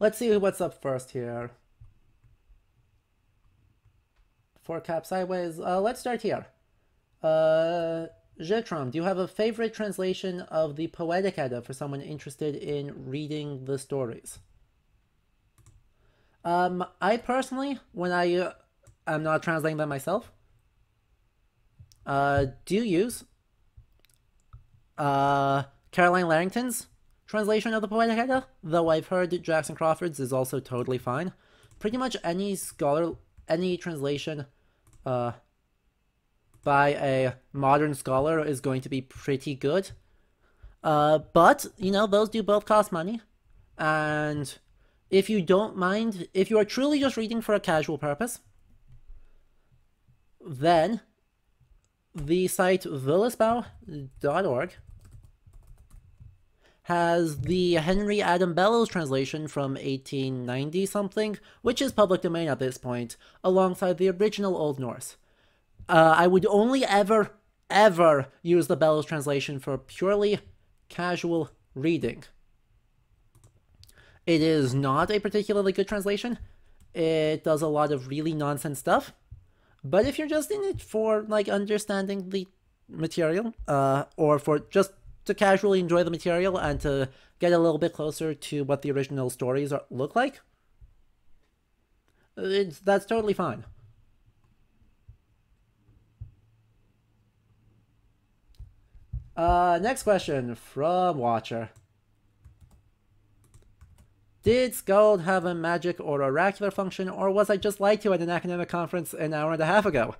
let's see what's up first here. Four cap sideways. Uh, let's start here. Uh, Jetrom, do you have a favorite translation of the Poetic Edda for someone interested in reading the stories? Um, I personally, when I uh, am not translating them myself, uh, do you use uh, Carolyne Larrington's translation of the Poetic Edda, though I've heard Jackson Crawford's is also totally fine. Pretty much any scholar, any translation uh, by a modern scholar is going to be pretty good. Uh, but, you know, those do both cost money. And if you don't mind, if you are truly just reading for a casual purpose, then the site willisbow.org has the Henry Adam Bellows translation from 1890 something, which is public domain at this point, alongside the original Old Norse. Uh, I would only ever, ever use the Bellows translation for purely casual reading. It is not a particularly good translation. It does a lot of really nonsense stuff. But if you're just in it for like understanding the material, uh, or for just to casually enjoy the material and to get a little bit closer to what the original stories are, look like, it's, that's totally fine. Uh, next question from Watcher. Did Skald have a magic or oracular function, or was I just lied to at an academic conference an hour and a half ago?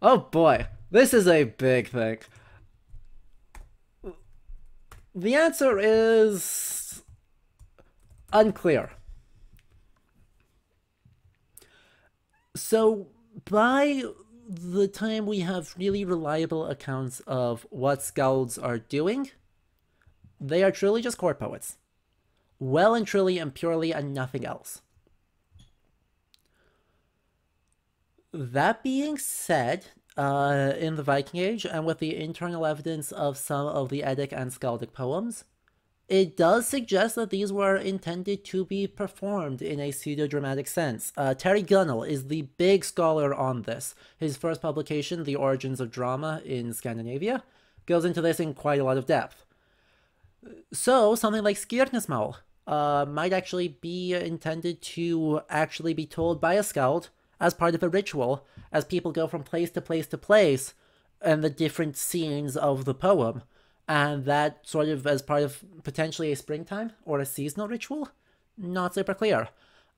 Oh boy, this is a big thing. The answer is unclear. So, by the time we have really reliable accounts of what Skalds are doing, they are truly just court poets well and truly and purely and nothing else. That being said, uh, in the Viking Age, and with the internal evidence of some of the Eddic and Skaldic poems, it does suggest that these were intended to be performed in a pseudo-dramatic sense. Uh, Terry Gunnell is the big scholar on this. His first publication, The Origins of Drama in Scandinavia, goes into this in quite a lot of depth. So, something like Skirnismal uh, might actually be intended to actually be told by a skald as part of a ritual as people go from place to place to place and the different scenes of the poem. And that sort of as part of potentially a springtime or a seasonal ritual? Not super clear.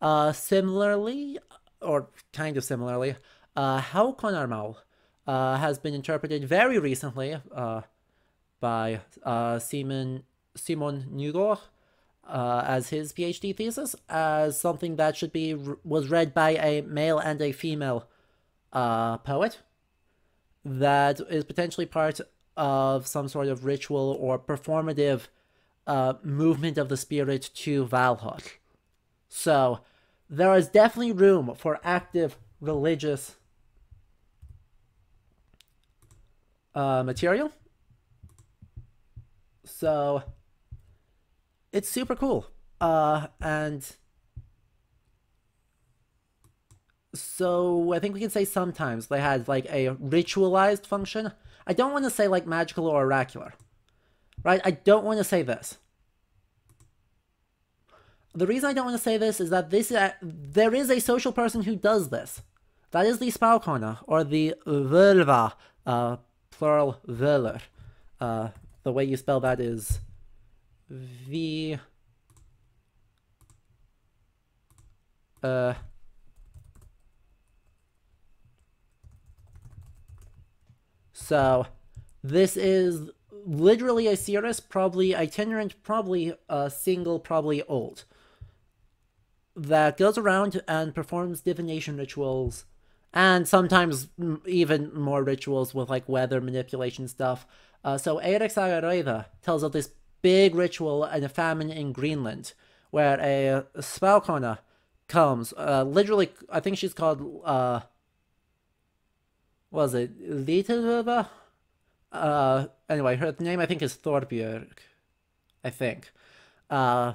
Uh, similarly, or kind of similarly, uh, Hákonarmál uh, has been interpreted very recently uh, by uh, Simon, Simon Nygård uh, as his PhD thesis as something that should be was read by a male and a female uh, poet that is potentially part of some sort of ritual or performative uh, movement of the spirit to Valhalla. So there is definitely room for active religious uh, material. So it's super cool. Uh, and so I think we can say sometimes they had like a ritualized function. I don't want to say like magical or oracular, right? I don't want to say this. The reason I don't want to say this is that this uh, there is a social person who does this. That is the spákona, or the völva, uh, plural völur. Uh, the way you spell that is V uh so this is literally a seeress, probably itinerant, probably a single, probably old that goes around and performs divination rituals and sometimes even more rituals with like weather manipulation stuff. Uh, so Eirik Saga Rauða tells of this big ritual and a famine in Greenland where a, a comes. Uh, literally, I think she's called, uh, was it Litilva? Uh, anyway, her name I think is Thorbjörg, I think. Uh,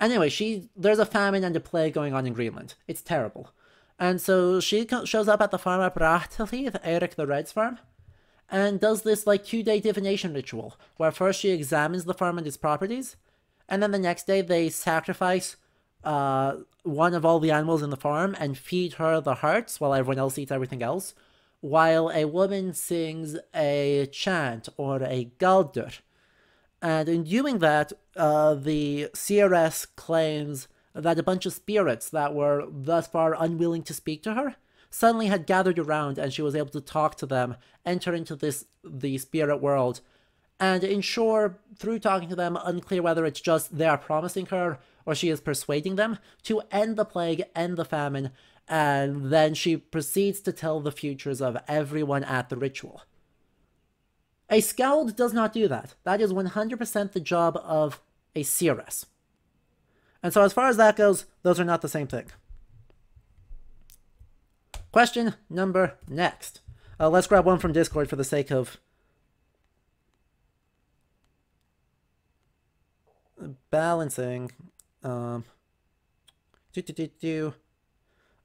Anyway, she there's a famine and a plague going on in Greenland. It's terrible. And so she shows up at the farm at Brattahlid, Eric the Red's farm, and does this like two day divination ritual where first she examines the farm and its properties, and then the next day they sacrifice uh, one of all the animals in the farm and feed her the hearts while everyone else eats everything else, while a woman sings a chant or a galdur. And in doing that, uh, the seeress claims that a bunch of spirits that were thus far unwilling to speak to her suddenly had gathered around and she was able to talk to them, enter into this the spirit world, and ensure through talking to them, unclear whether it's just they are promising her or she is persuading them to end the plague, end the famine, and then she proceeds to tell the futures of everyone at the ritual. A Skald does not do that. That is 100% the job of a Seeress. And so as far as that goes, those are not the same thing. Question number next. Uh, let's grab one from Discord for the sake of balancing. Um, do, do, do, do.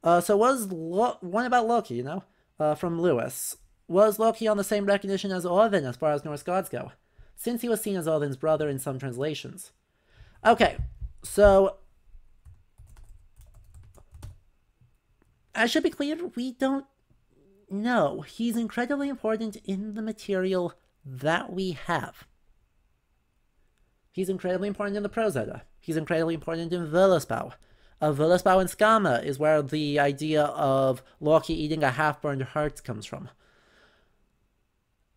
Uh, so was Lo one about Loki, you know, uh, from Lewis. Was Loki on the same recognition as Odin as far as Norse gods go, since he was seen as Odin's brother in some translations? Okay, so I should be clear, we don't know. He's incredibly important in the material that we have. He's incredibly important in the Prose Edda. He's incredibly important in Völuspá. Uh, Völuspá and Skamma is where the idea of Loki eating a half-burned heart comes from.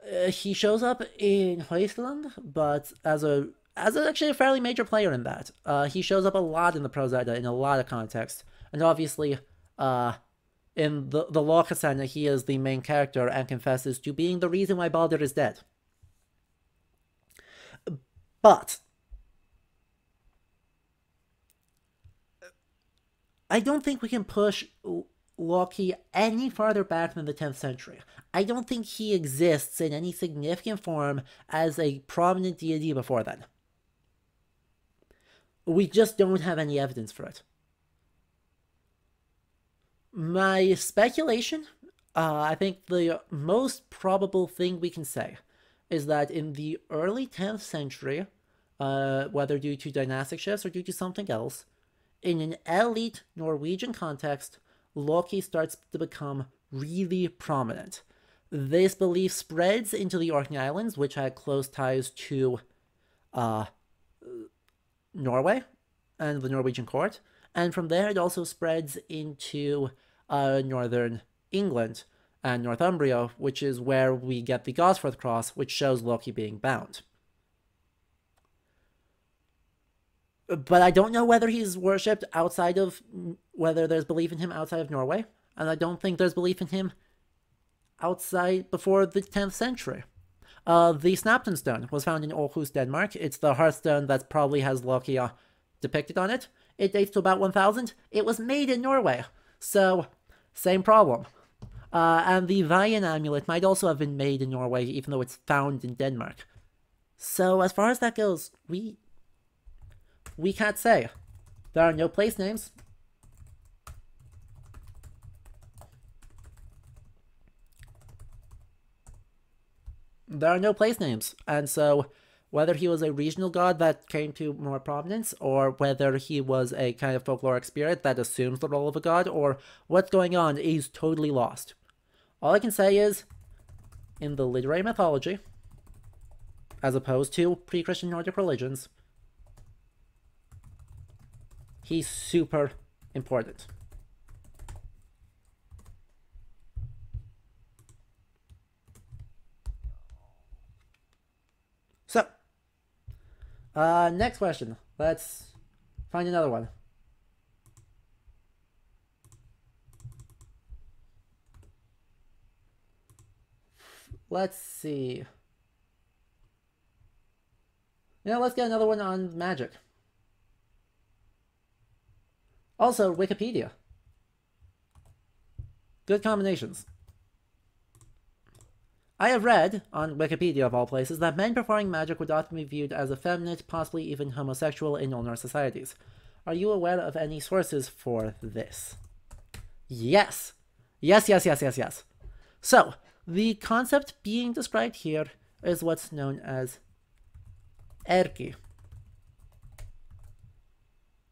Uh, he shows up in Haustlöng, but as a as a, actually a fairly major player in that. Uh, he shows up a lot in the Prose Edda in a lot of context, and obviously, uh, in the the Lokasenna, he is the main character and confesses to being the reason why Balder is dead. But I don't think we can push Loki any farther back than the 10th century. I don't think he exists in any significant form as a prominent deity before then. We just don't have any evidence for it. My speculation, uh, I think the most probable thing we can say is that in the early 10th century, uh, whether due to dynastic shifts or due to something else, in an elite Norwegian context, Loki starts to become really prominent. This belief spreads into the Orkney Islands, which had close ties to uh, Norway and the Norwegian court, and from there it also spreads into uh, northern England and Northumbria, which is where we get the Gosforth cross, which shows Loki being bound. But I don't know whether he's worshipped outside of, whether there's belief in him outside of Norway, and I don't think there's belief in him outside before the 10th century. Uh, the Snaptun stone was found in Aarhus, Denmark. It's the hearthstone that probably has Loki uh, depicted on it. It dates to about 1000. It was made in Norway, so same problem. Uh, and the Vian amulet might also have been made in Norway, even though it's found in Denmark. So as far as that goes, we we can't say. There are no place names. There are no place names, and so whether he was a regional god that came to more prominence, or whether he was a kind of folkloric spirit that assumes the role of a god, or what's going on is totally lost. All I can say is, in the literary mythology, as opposed to pre-Christian Nordic religions, he's super important. So, uh, next question. Let's find another one. Let's see. Yeah, let's get another one on magic. Also, Wikipedia. Good combinations. I have read, on Wikipedia of all places, that men performing magic would often be viewed as effeminate, possibly even homosexual in Norse societies. Are you aware of any sources for this? Yes. Yes, yes, yes, yes, yes. So, the concept being described here is what's known as ergi.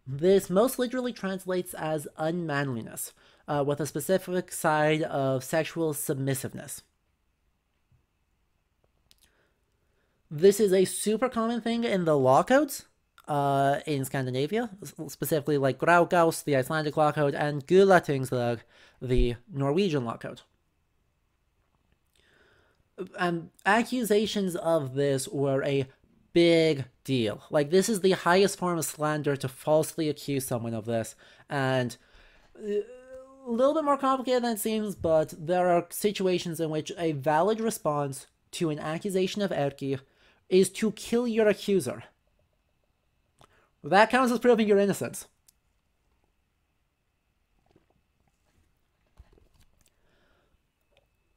This most literally translates as unmanliness, uh, with a specific side of sexual submissiveness. This is a super common thing in the law codes uh, in Scandinavia, specifically like Grágás, the Icelandic law code, and Gulatingslag, the Norwegian law code. And accusations of this were a big deal. Like, this is the highest form of slander to falsely accuse someone of this. And uh, a little bit more complicated than it seems, but there are situations in which a valid response to an accusation of ergi is to kill your accuser. That counts as proving your innocence.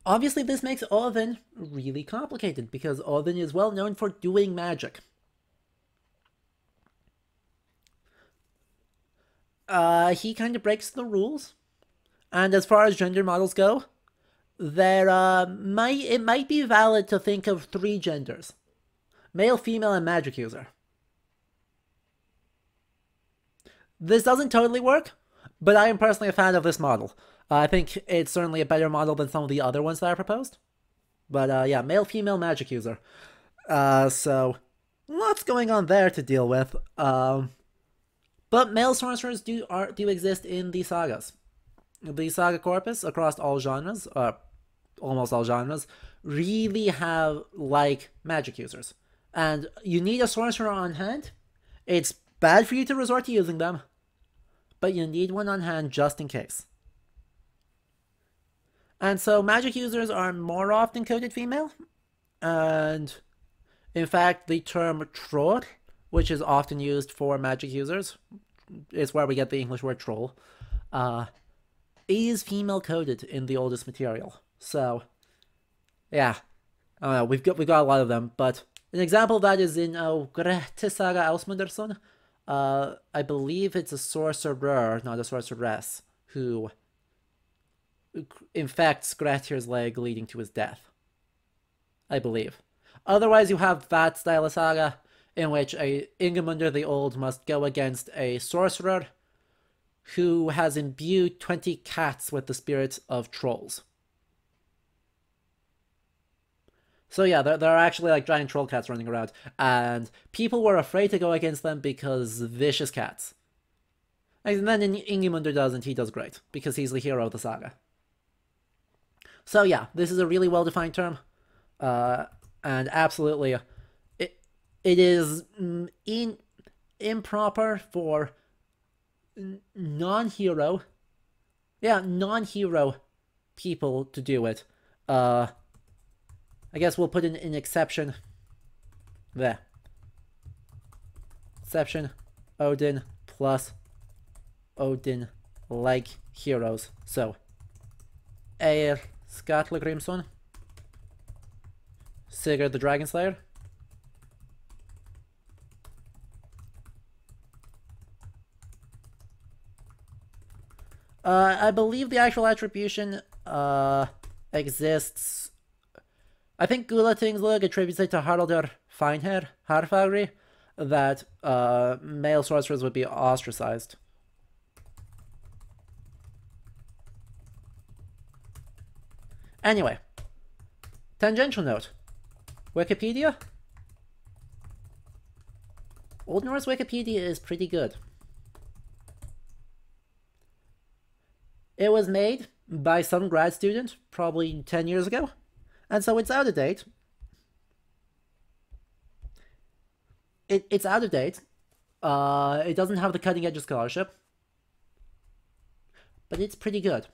Obviously, this makes Odin really complicated because Odin is well known for doing magic. Uh, he kind of breaks the rules. And as far as gender models go, there uh, might it might be valid to think of three genders male, female, and magic user. This doesn't totally work, but I am personally a fan of this model. Uh, I think it's certainly a better model than some of the other ones that I proposed. But uh, yeah, male, female, magic user. Uh, so, lots going on there to deal with. Um, but male sorcerers do are, do exist in the sagas. The saga corpus across all genres, uh, almost all genres, really have like magic users and you need a sorcerer on hand, it's bad for you to resort to using them, but you need one on hand just in case. And so magic users are more often coded female, and in fact, the term troll, which is often used for magic users, is where we get the English word troll, uh, is female coded in the oldest material. So, yeah, we've got we've got a lot of them, but an example of that is in uh, Saga Ásmundarson. Uh, I believe it's a sorcerer, not a sorceress, who infects Grettir's leg, leading to his death. I believe. Otherwise, you have Vatnsdæla saga, in which a Ingimundr the Old must go against a sorcerer who has imbued 20 cats with the spirits of trolls. So yeah, there, there are actually like giant troll cats running around, and people were afraid to go against them because vicious cats. And then Ingimundr does, and he does great, because he's the hero of the saga. So yeah, this is a really well-defined term, uh, and absolutely, it it is in improper for non-hero, yeah, non-hero people to do it. Uh, I guess we'll put in an exception there. Exception, Odin plus Odin like heroes. So, Eir Skatla Grimson, Sigurd the Dragon Slayer, Uh, I believe the actual attribution uh, exists I think Gulatingslag attributes it to Haraldur Finehair, Harfagri, that uh, male sorcerers would be ostracized. Anyway, tangential note. Wikipedia? Old Norse Wikipedia is pretty good. It was made by some grad student probably 10 years ago. And so it's out of date. It, it's out of date. Uh, it doesn't have the cutting edge of scholarship. But it's pretty good.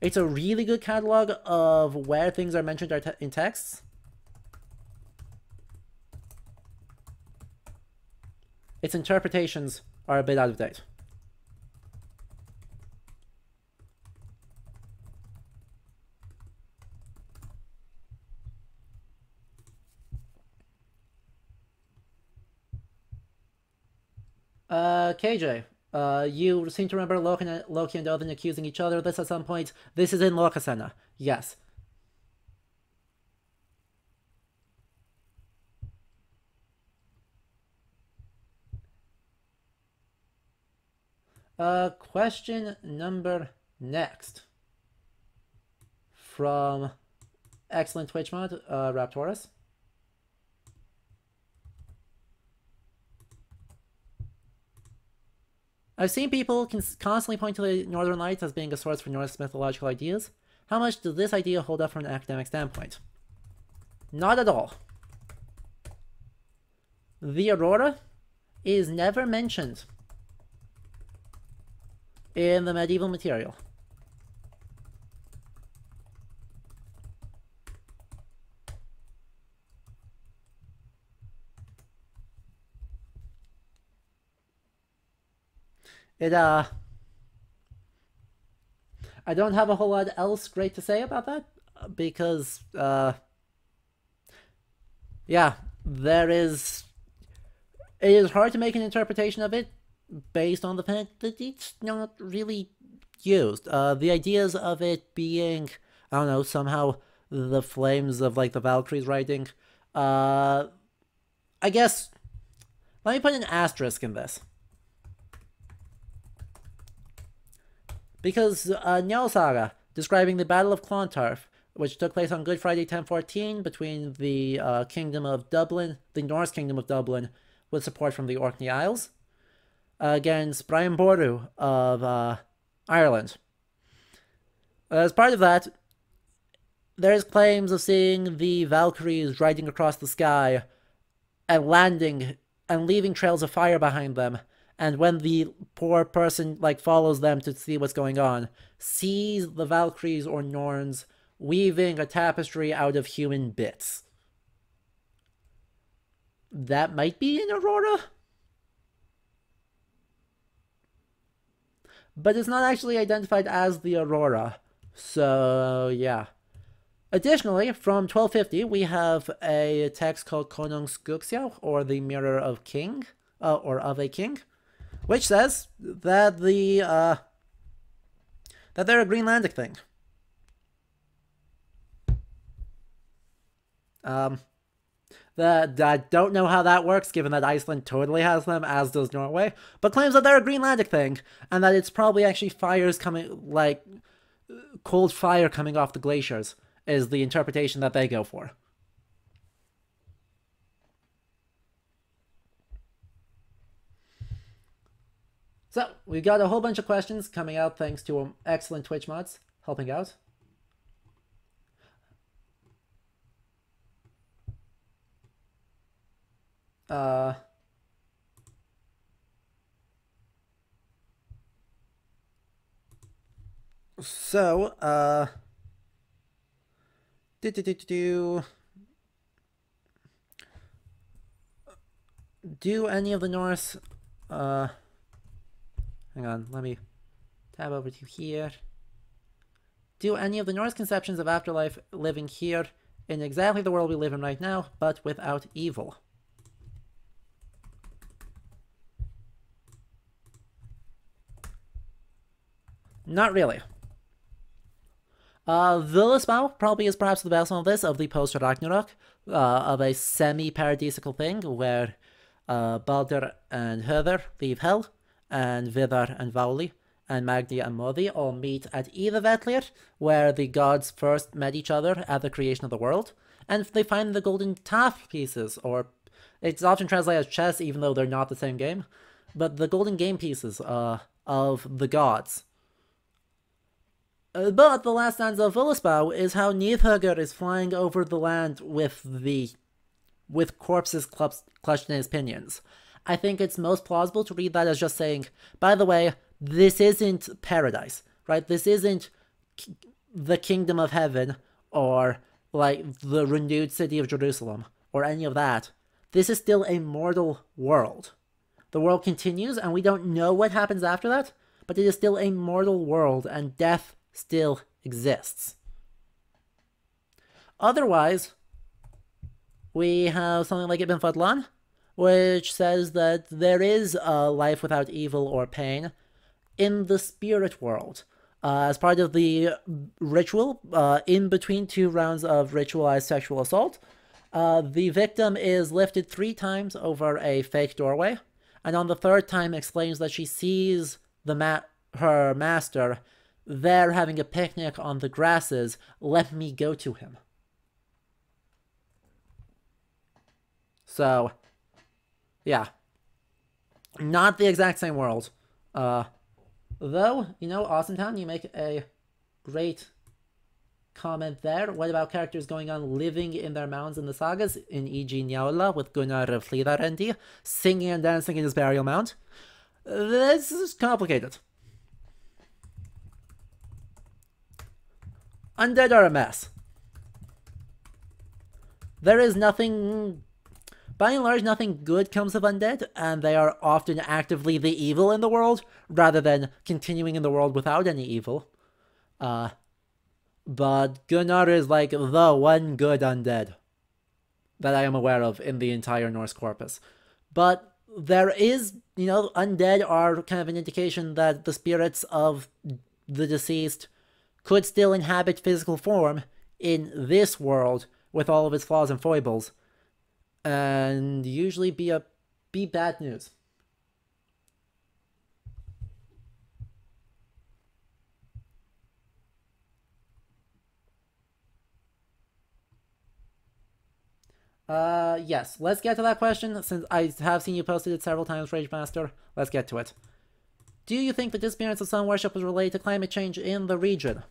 It's a really good catalog of where things are mentioned in texts. Its interpretations are a bit out of date. Uh, KJ, uh, you seem to remember Loki and, Loki and Odin accusing each other of this at some point. This is in Lokasenna. Yes. Uh, question number next. From excellent Twitch mod, uh, Raptorus. I've seen people constantly point to the Northern Lights as being a source for Norse mythological ideas. How much does this idea hold up from an academic standpoint? Not at all. The Aurora is never mentioned in the medieval material. It, uh... I don't have a whole lot else great to say about that, because, uh... Yeah, there is... It is hard to make an interpretation of it based on the fact that it's not really used. Uh, the ideas of it being, I don't know, somehow the flames of, like, the Valkyries riding, uh... I guess... Let me put an asterisk in this. Because uh, Njal Saga, describing the Battle of Clontarf, which took place on Good Friday 1014 between the uh, Kingdom of Dublin, the Norse Kingdom of Dublin, with support from the Orkney Isles, against Brian Boru of uh, Ireland. As part of that, there's claims of seeing the Valkyries riding across the sky and landing and leaving trails of fire behind them and when the poor person like follows them to see what's going on, sees the Valkyries or Norns weaving a tapestry out of human bits. That might be an Aurora? But it's not actually identified as the Aurora. So, yeah. Additionally, from 1250, we have a text called Konungs skuggsjá, or the Mirror of King, uh, or of a King, which says that the uh, that they're a Greenlandic thing. Um, that I don't know how that works, given that Iceland totally has them, as does Norway, but claims that they're a Greenlandic thing, and that it's probably actually fires coming, like cold fire coming off the glaciers, is the interpretation that they go for. So we've got a whole bunch of questions coming out thanks to um, excellent Twitch mods helping out. Uh, so, uh, do, do, do, do, do any of the Norse, uh, Hang on, let me tab over to here. Do any of the Norse conceptions of afterlife living here in exactly the world we live in right now, but without evil? Not really. Uh, Völuspá probably is perhaps the best one of this, of the post-Ragnarok, uh, of a semi-paradisical thing where uh, Balder and Höður leave Hell, and Vidar and Váli and Magni and Modi all meet at Iðavellir, where the gods first met each other at the creation of the world, and they find the golden tafl pieces, or it's often translated as chess, even though they're not the same game, but the golden game pieces uh, of the gods. Uh, but the last stanza of Völuspá is how Nidhöggr is flying over the land with the with corpses clutched in his pinions. I think it's most plausible to read that as just saying, by the way, this isn't paradise, right? This isn't the kingdom of heaven or like the renewed city of Jerusalem or any of that. This is still a mortal world. The world continues and we don't know what happens after that, but it is still a mortal world and death still exists. Otherwise, we have something like Ibn Fadlan, which says that there is a life without evil or pain in the spirit world. Uh, as part of the ritual, uh, in between two rounds of ritualized sexual assault, uh, the victim is lifted three times over a fake doorway, and on the third time explains that she sees the ma- her master there having a picnic on the grasses. Let me go to him. So, yeah. Not the exact same world. Uh, though, you know, Awesome Town, you make a great comment there. What about characters going on living in their mounds in the sagas, in E.G. Njala with Gunnar Hlíðarendi, singing and dancing in his burial mound? This is complicated. Undead are a mess. There is nothing by and large, nothing good comes of undead, and they are often actively the evil in the world, rather than continuing in the world without any evil. Uh, but Gunnar is like the one good undead that I am aware of in the entire Norse corpus. But there is, you know, undead are kind of an indication that the spirits of the deceased could still inhabit physical form in this world with all of its flaws and foibles and usually be a be bad news. Uh, yes, let's get to that question, since I have seen you posted it several times, Rage Master. Let's get to it. Do you think the disappearance of sun worship was related to climate change in the region?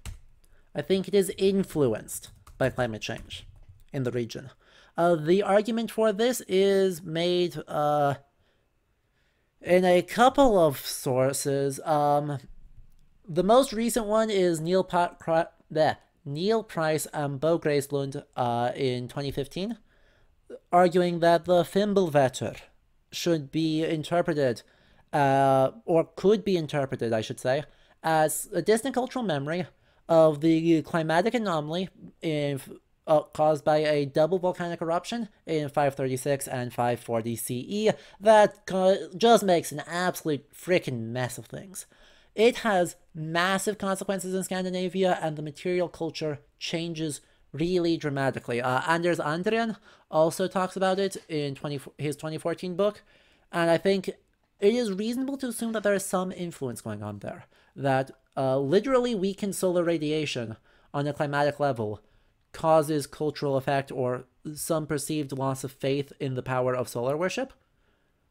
I think it is influenced by climate change in the region. Uh, the argument for this is made uh, in a couple of sources. Um, the most recent one is Neil, pa- bleh, Neil Price and Bo Gräslund uh, in 2015, arguing that the Fimbulvetr should be interpreted, uh, or could be interpreted, I should say, as a distant cultural memory of the climatic anomaly in uh, caused by a double volcanic eruption in 536 and 540 CE that just makes an absolute freaking mess of things. It has massive consequences in Scandinavia, and the material culture changes really dramatically. Uh, Anders Andrén also talks about it in 20, his 2014 book, and I think it is reasonable to assume that there is some influence going on there. That uh, literally weakened solar radiation on a climatic level causes cultural effect or some perceived loss of faith in the power of solar worship,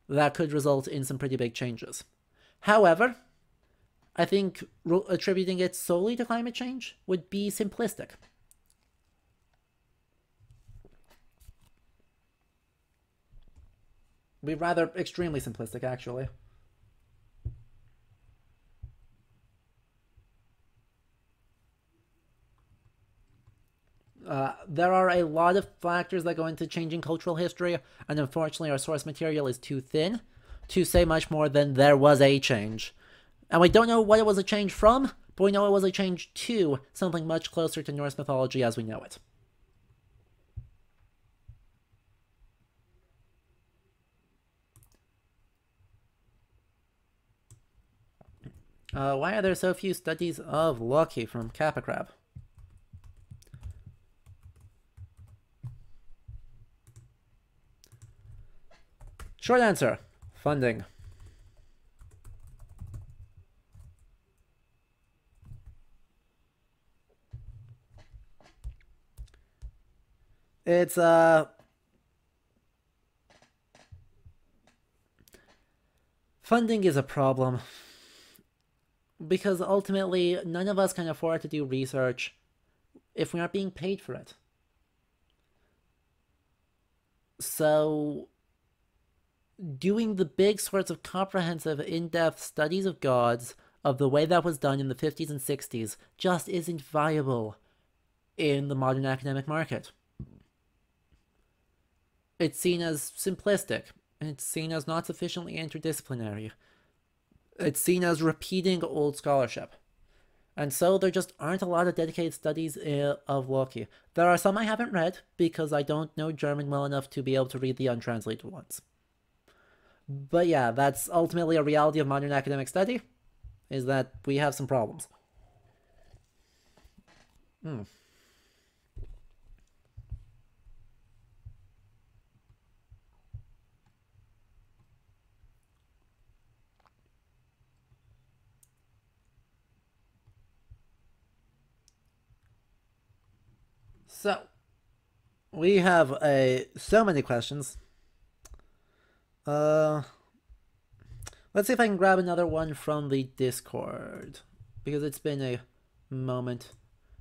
that could result in some pretty big changes. However, I think attributing it solely to climate change would be simplistic. Be rather extremely simplistic, actually. Uh, there are a lot of factors that go into changing cultural history, and unfortunately, our source material is too thin to say much more than there was a change. And we don't know what it was a change from, but we know it was a change to something much closer to Norse mythology as we know it. Uh, why are there so few studies of Loki from Kappa Crab? Short answer, funding. It's, uh... Funding is a problem. Because ultimately, none of us can afford to do research if we aren't being paid for it. So, doing the big sorts of comprehensive, in depth studies of gods of the way that was done in the 50s and 60s just isn't viable in the modern academic market. It's seen as simplistic, it's seen as not sufficiently interdisciplinary. It's seen as repeating old scholarship. And so there just aren't a lot of dedicated studies uh, of Loki. There are some I haven't read because I don't know German well enough to be able to read the untranslated ones. But yeah, that's ultimately a reality of modern academic study, is that we have some problems. Hmm. So, we have a so many questions. Uh, let's see if I can grab another one from the Discord because it's been a moment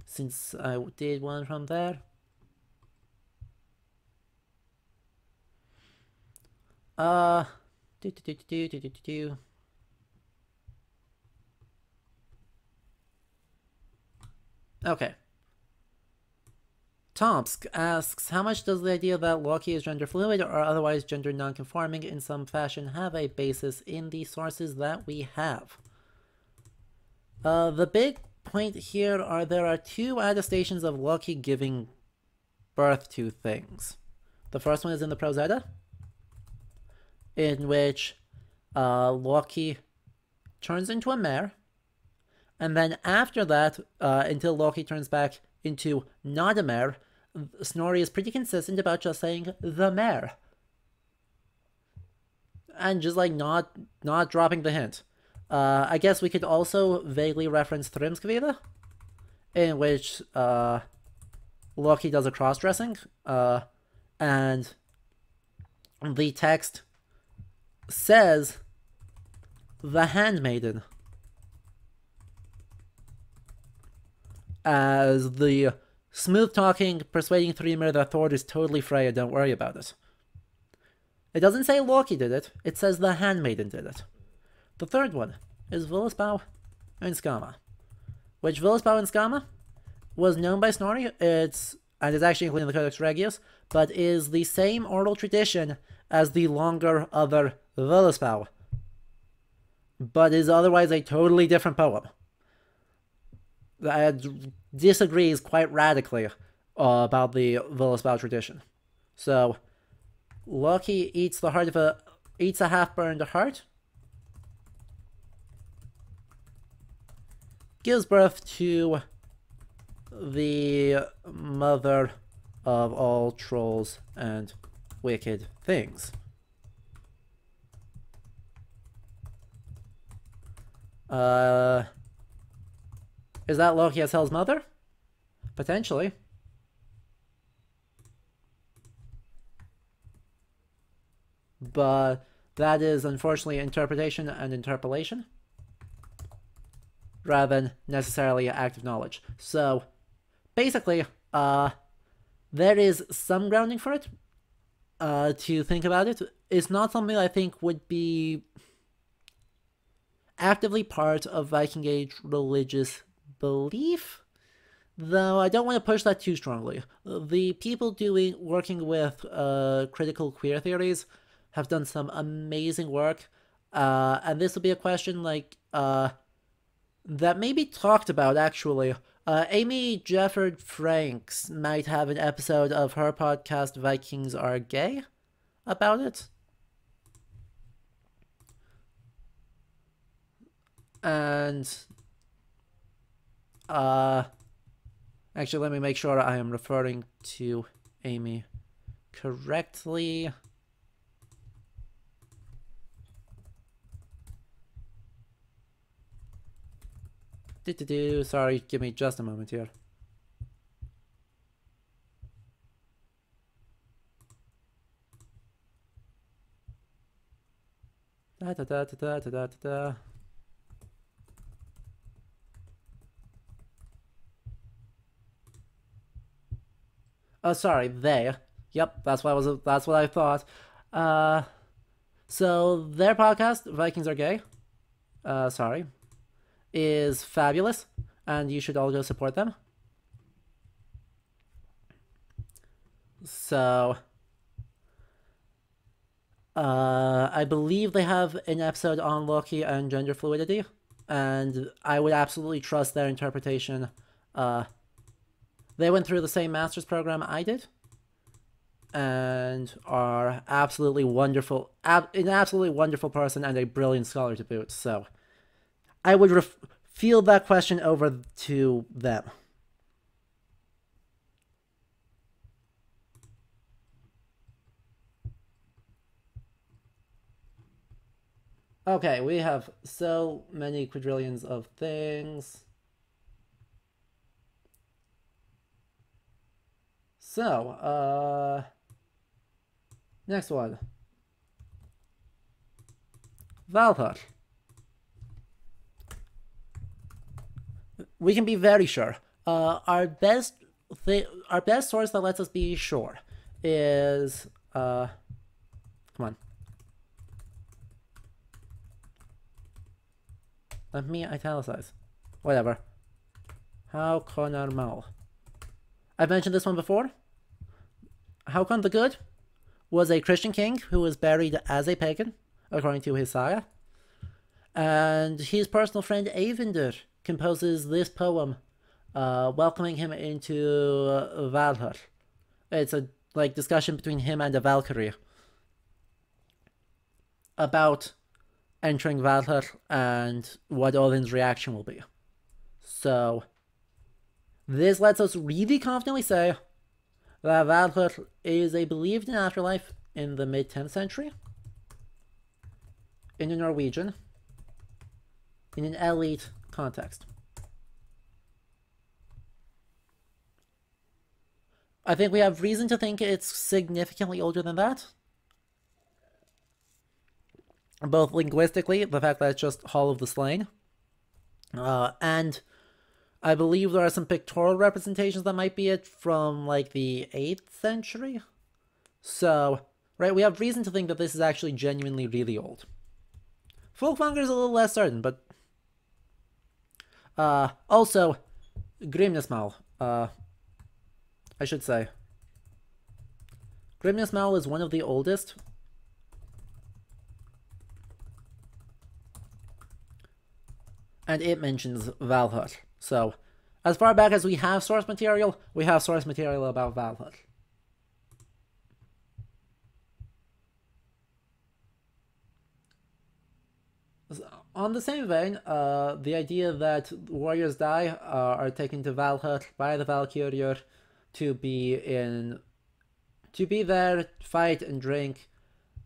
since I did one from there. Uh, do, do, do, do, do, do, do. Okay. Tomsk asks, how much does the idea that Loki is gender fluid or otherwise gender non-conforming in some fashion have a basis in the sources that we have? Uh, the big point here are there are two attestations of Loki giving birth to things. The first one is in the Prose Edda, in which uh, Loki turns into a mare, and then after that, uh, until Loki turns back into not a mare, Snorri is pretty consistent about just saying the mare. And just like not not dropping the hint. Uh, I guess we could also vaguely reference Thrymskvida, in which uh, Loki does a cross-dressing, uh, and the text says the handmaiden as the Smooth talking, persuading Thrymr that Thor is totally Freya, don't worry about it. It doesn't say Loki did it, it says the handmaiden did it. The third one is Völuspá and Skamma, which Völuspá and Skamma was known by Snorri, it's, and is actually included in the Codex Regius, but is the same oral tradition as the longer other Völuspá, but is otherwise a totally different poem that disagrees quite radically uh, about the Völuspá tradition. So, Loki eats the heart of a eats a half-burned heart, gives birth to the mother of all trolls and wicked things. Uh, is that Loki as Hell's mother? Potentially. But that is unfortunately interpretation and interpolation rather than necessarily active knowledge. So basically, uh, there is some grounding for it uh, to think about it. It's not something I think would be actively part of Viking Age religious belief, though I don't want to push that too strongly. The people doing working with uh, critical queer theories have done some amazing work, uh, and this will be a question like uh, that may be talked about actually. Uh, Amy Jefford Franks might have an episode of her podcast Vikings Are Gay about it. And uh, actually, let me make sure I am referring to Amy correctly. Do, do, do. Sorry, give me just a moment here. Da da da da da da da da. Oh, sorry, they. Yep, that's what I was. That's what I thought. Uh, so their podcast, Vikings Are Gay. Uh, sorry, is fabulous, and you should all go support them. So, uh, I believe they have an episode on Loki and gender fluidity, and I would absolutely trust their interpretation. Uh, they went through the same master's program I did. and are absolutely wonderful, ab- an absolutely wonderful person and a brilliant scholar to boot. So I would field that question over to them. Okay, we have so many quadrillions of things. So, uh, next one. Valhöll. We can be very sure. Uh, our best our best source that lets us be sure is uh, come on. Let me italicize. Whatever. Hákonarmál. I've mentioned this one before. Haakon the Good was a Christian king who was buried as a pagan, according to his saga. And his personal friend Eyvindur composes this poem, uh, welcoming him into uh, Valhalla. It's a like discussion between him and a Valkyrie about entering Valhalla and what Odin's reaction will be. So, this lets us really confidently say Valhalla is a believed in afterlife in the mid 10th century, in a Norwegian, in an elite context. I think we have reason to think it's significantly older than that. Both linguistically, the fact that it's just Hall of the Slain, uh, and I believe there are some pictorial representations that might be it from like the 8th century. So, right, we have reason to think that this is actually genuinely really old. Folkvanger is a little less certain, but uh, also, Grimnismal, uh, I should say. Grimnismal is one of the oldest. And it mentions Valhöll. So, as far back as we have source material, we have source material about Valhöll. on the same vein, uh, the idea that warriors die uh, are taken to Valhalla by the Valkyriur to be in, to be there, fight and drink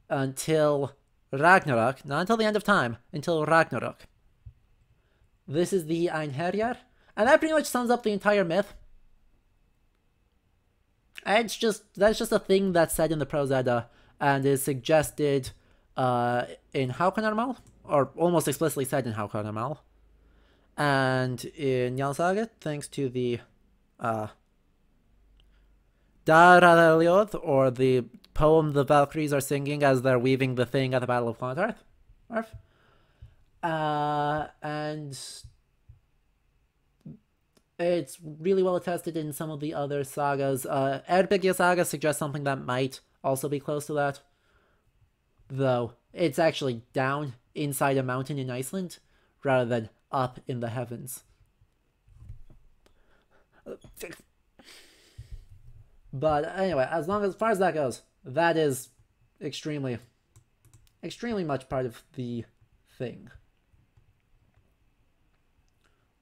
until Ragnarok, not until the end of time, until Ragnarok. This is the Einherjar, and that pretty much sums up the entire myth. It's just that's just a thing that's said in the Prose Edda and is suggested uh, in Hákonarmál or almost explicitly said in Hákonarmál. And in Njáls saga, thanks to the uh, or the poem the Valkyries are singing as they're weaving the thing at the Battle of Clontarf. Uh, and it's really well attested in some of the other sagas. Uh, saga suggests something that might also be close to that. Though, it's actually down inside a mountain in Iceland rather than up in the heavens. But anyway, as long as, as far as that goes, that is extremely, extremely much part of the thing.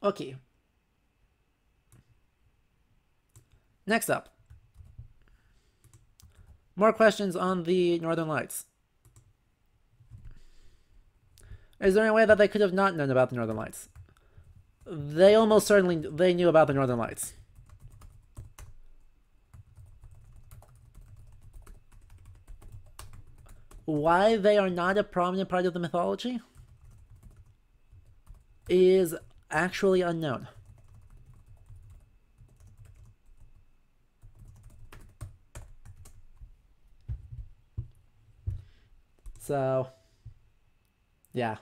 Okay. Next up. More questions on the Northern Lights. Is there any way that they could have not known about the Northern Lights? They almost certainly they knew about the Northern Lights. Why they are not a prominent part of the mythology is actually unknown. So, yeah.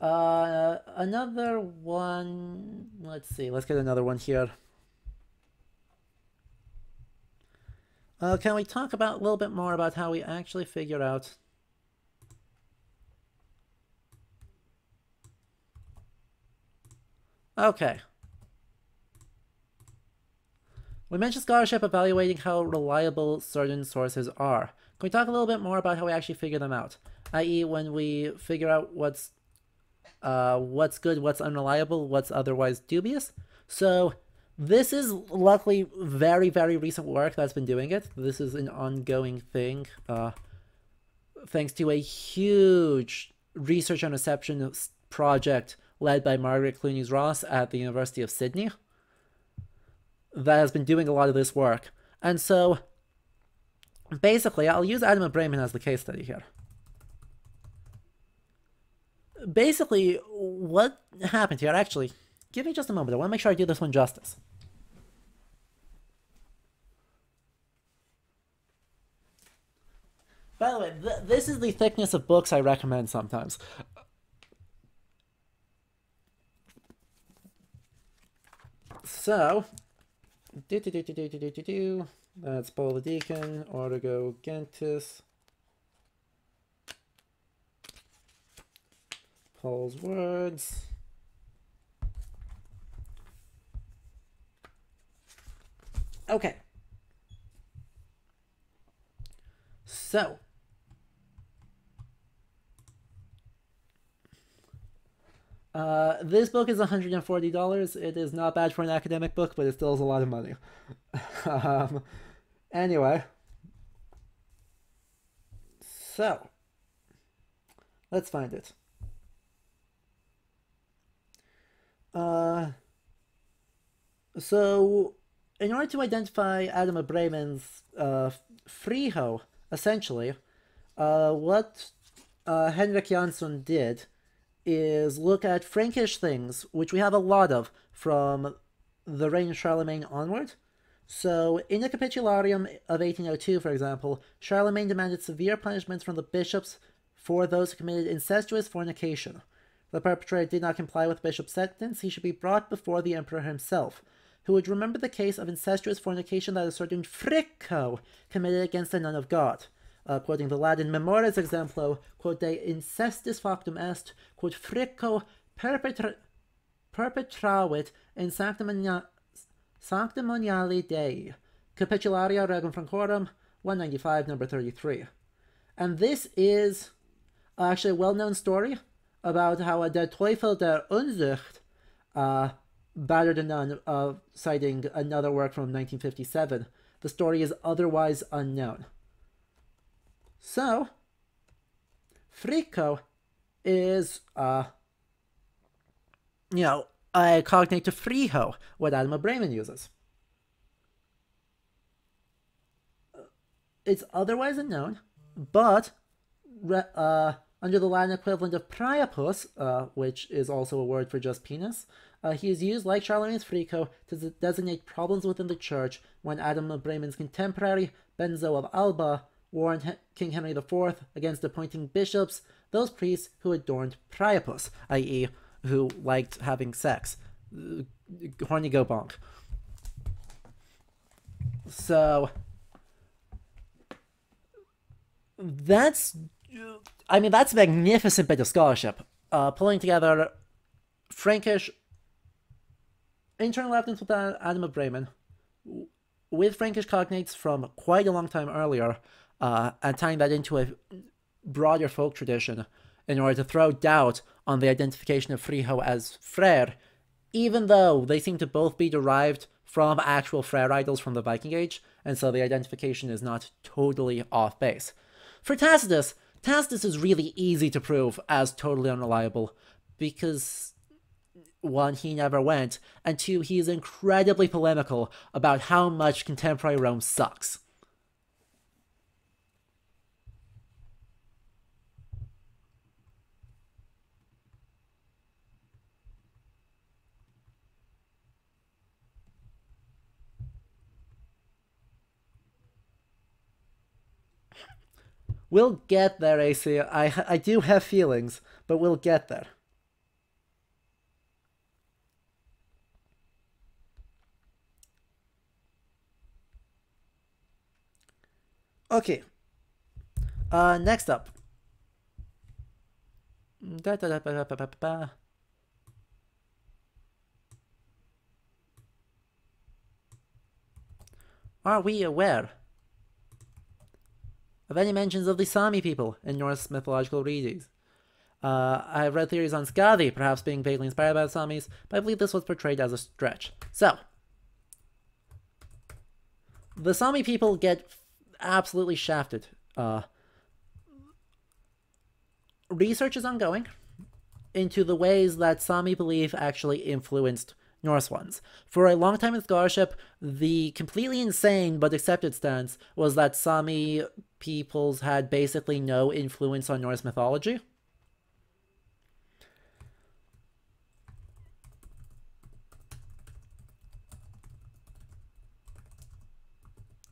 Uh, another one. Let's see. Let's get another one here. Uh, can we talk about a little bit more about how we actually figure out Okay. We mentioned scholarship evaluating how reliable certain sources are. Can we talk a little bit more about how we actually figure them out? I.e., when we figure out what's uh, what's good, what's unreliable, what's otherwise dubious. So this is luckily very, very recent work that's been doing it. This is an ongoing thing, uh, thanks to a huge research and reception project led by Margaret Clunies Ross at the University of Sydney that has been doing a lot of this work. And so basically, I'll use Adam of Bremen as the case study here. Basically, what happened here, actually, give me just a moment. I want to make sure I do this one justice. By the way, th this is the thickness of books I recommend sometimes. So, do do do do do do do do. That's the Deacon, Gentis. Paul's words. Okay. So, Uh, this book is $140. It is not bad for an academic book, but it still is a lot of money. um, anyway. So. Let's find it. Uh, so, in order to identify Adam Bremen's uh, Friho, essentially, uh, what uh, Henrik Janson did is look at Frankish things, which we have a lot of from the reign of Charlemagne onward. So, in the Capitularium of 1802, for example, Charlemagne demanded severe punishments from the bishops for those who committed incestuous fornication. The perpetrator did not comply with bishop's sentence, he should be brought before the emperor himself, who would remember the case of incestuous fornication that a certain Fricco committed against a nun of God uh, quoting the Latin Memores exemplo, quod de incestis factum est, quod fricco perpetra perpetravit in sanctimonia sanctimoniali Dei. Capitularia Regum Francorum, 195, number 33. And this is actually a well-known story about how a der Teufel der Unzucht uh, battered a nun, uh, citing another work from 1957. The story is otherwise unknown. So, Frico is, uh, you know, a cognate to friho, what Adam of Bremen uses. It's otherwise unknown, but uh, under the Latin equivalent of priapus, uh, which is also a word for just penis, uh, he is used, like Charlemagne's Frico, to designate problems within the church when Adam of Bremen's contemporary, Benzo of Alba, warned King Henry IV against appointing bishops, those priests who adorned priapus, i.e., who liked having sex. Horny go bonk. So, that's, I mean, that's a magnificent bit of scholarship. Uh, pulling together Frankish internal evidence with Adam of Bremen, with Frankish cognates from quite a long time earlier, uh, and tying that into a broader folk tradition in order to throw doubt on the identification of Friho as Freyr, even though they seem to both be derived from actual Freyr idols from the Viking Age, and so the identification is not totally off base. For Tacitus, Tacitus is really easy to prove as totally unreliable, because one, he never went, and two, he is incredibly polemical about how much contemporary Rome sucks. We'll get there, AC. I, I do have feelings, but we'll get there. Okay. Uh, next up. Da, da, da, are we aware of any mentions of the Sami people in Norse mythological readings? Uh, I've read theories on Skadi perhaps being vaguely inspired by the Samis, but I believe this was portrayed as a stretch. So, the Sami people get absolutely shafted. Uh, research is ongoing into the ways that Sami belief actually influenced Norse ones. For a long time in scholarship, the completely insane but accepted stance was that Sami peoples had basically no influence on Norse mythology.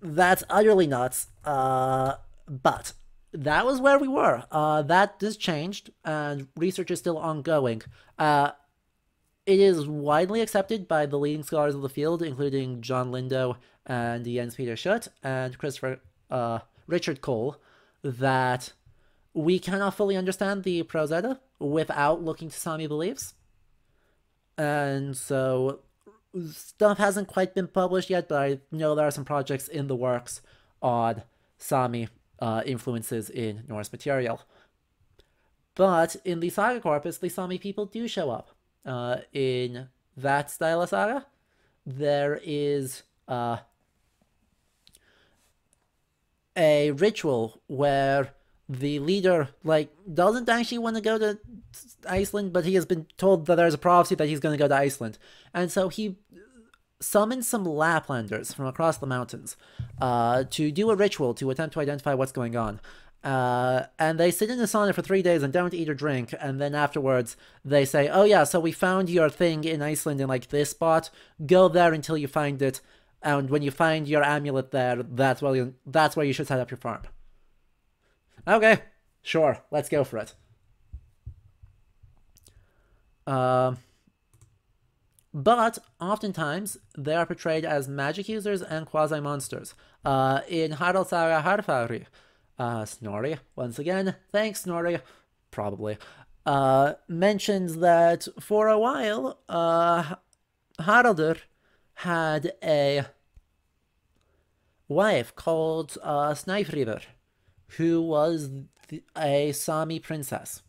That's utterly nuts. Uh, but that was where we were. Uh, that has changed, and research is still ongoing. Uh, it is widely accepted by the leading scholars of the field, including John Lindow and Jens Peter Schjødt and Christopher uh, Richard Cole, that we cannot fully understand the Prose Edda without looking to Sami beliefs. And so stuff hasn't quite been published yet, but I know there are some projects in the works on Sami uh, influences in Norse material. But in the saga corpus, the Sami people do show up. Uh, in Vatnsdæla saga, there is uh, a ritual where the leader like doesn't actually want to go to Iceland, but he has been told that there's a prophecy that he's going to go to Iceland, and so he summons some Laplanders from across the mountains uh, to do a ritual to attempt to identify what's going on. Uh, and they sit in the sauna for three days and don't eat or drink. And then afterwards, they say, "Oh yeah, so we found your thing in Iceland in like this spot. Go there until you find it, and when you find your amulet there, that's where you, that's where you should set up your farm." Okay, sure, let's go for it. Uh, but oftentimes they are portrayed as magic users and quasi monsters. Uh, in Harald Saga Harfari, uh, Snorri, once again, thanks Snorri, probably, uh, mentions that for a while, uh, Haraldur had a wife called uh, Snæfríður, who was a Sami princess.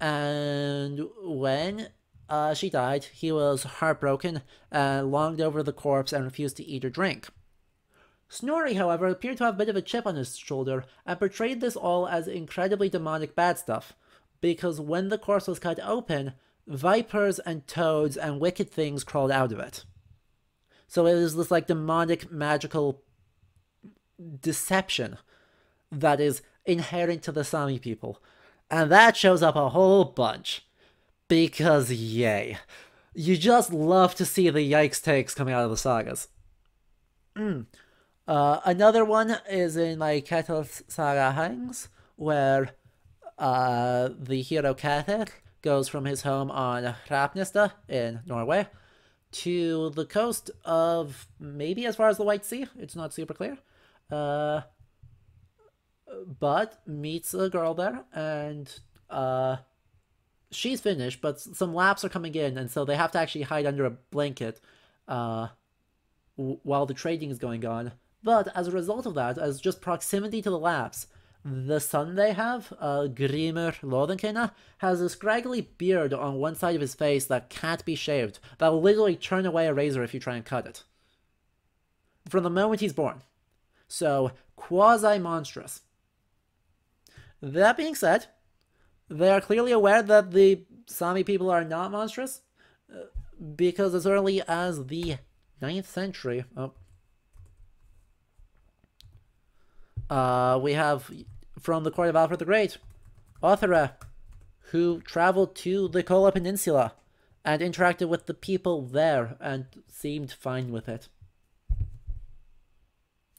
And when uh, she died, he was heartbroken and longed over the corpse and refused to eat or drink. Snorri, however, appeared to have a bit of a chip on his shoulder and portrayed this all as incredibly demonic bad stuff, because when the corpse was cut open, vipers and toads and wicked things crawled out of it. So it is this like demonic magical deception that is inherent to the Sami people. And that shows up a whole bunch. Because yay. You just love to see the yikes takes coming out of the sagas. Mm. Uh, another one is in like Ketil Saga Hængs, where uh, the hero Ketil goes from his home on Hrafnista in Norway to the coast of maybe as far as the White Sea. It's not super clear. Uh, but meets a girl there and uh she's finished but some Lapps are coming in and so they have to actually hide under a blanket uh while the trading is going on but as a result of that as just proximity to the Lapps the son they have, uh, Grimur Loðinkinna, has a scraggly beard on one side of his face that can't be shaved, that will literally turn away a razor if you try and cut it. From the moment he's born. So, quasi-monstrous. That being said, they are clearly aware that the Sami people are not monstrous, uh, because as early as the 9th century, oh, uh, we have from the court of Alfred the Great, Ohthere, who traveled to the Kola Peninsula and interacted with the people there and seemed fine with it.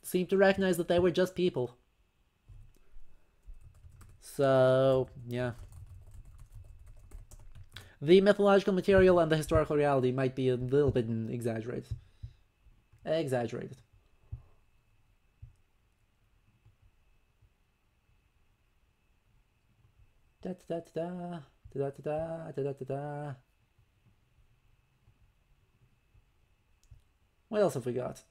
Seemed to recognize that they were just people. So, yeah. The mythological material and the historical reality might be a little bit exaggerated. Exaggerated. Da da da da da da da da da da da. What else have we got?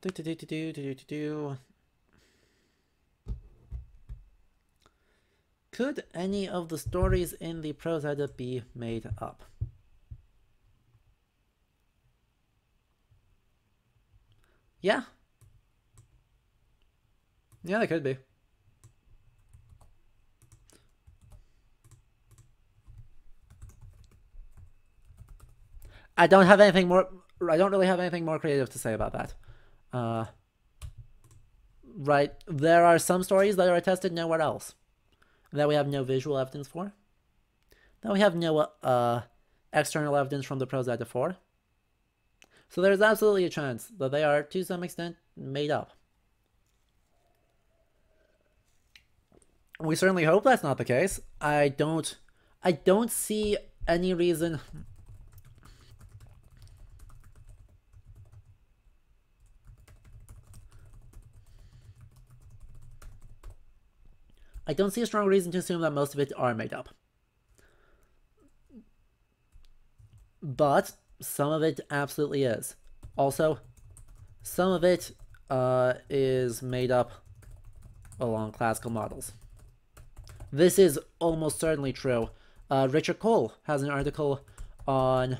do do do do do do do do Could any of the stories in the Prose Edda be made up? Yeah. Yeah, they could be. I don't have anything more. I don't really have anything more creative to say about that. Uh, right, there are some stories that are attested nowhere else that we have no visual evidence for. That we have no uh, external evidence from the Edda for. So there's absolutely a chance that they are, to some extent, made up. We certainly hope that's not the case. I don't I don't see any reason I don't see a strong reason to assume that most of it are made up. But some of it absolutely is. Also, some of it uh, is made up along classical models. This is almost certainly true. Uh, Richard Cole has an article on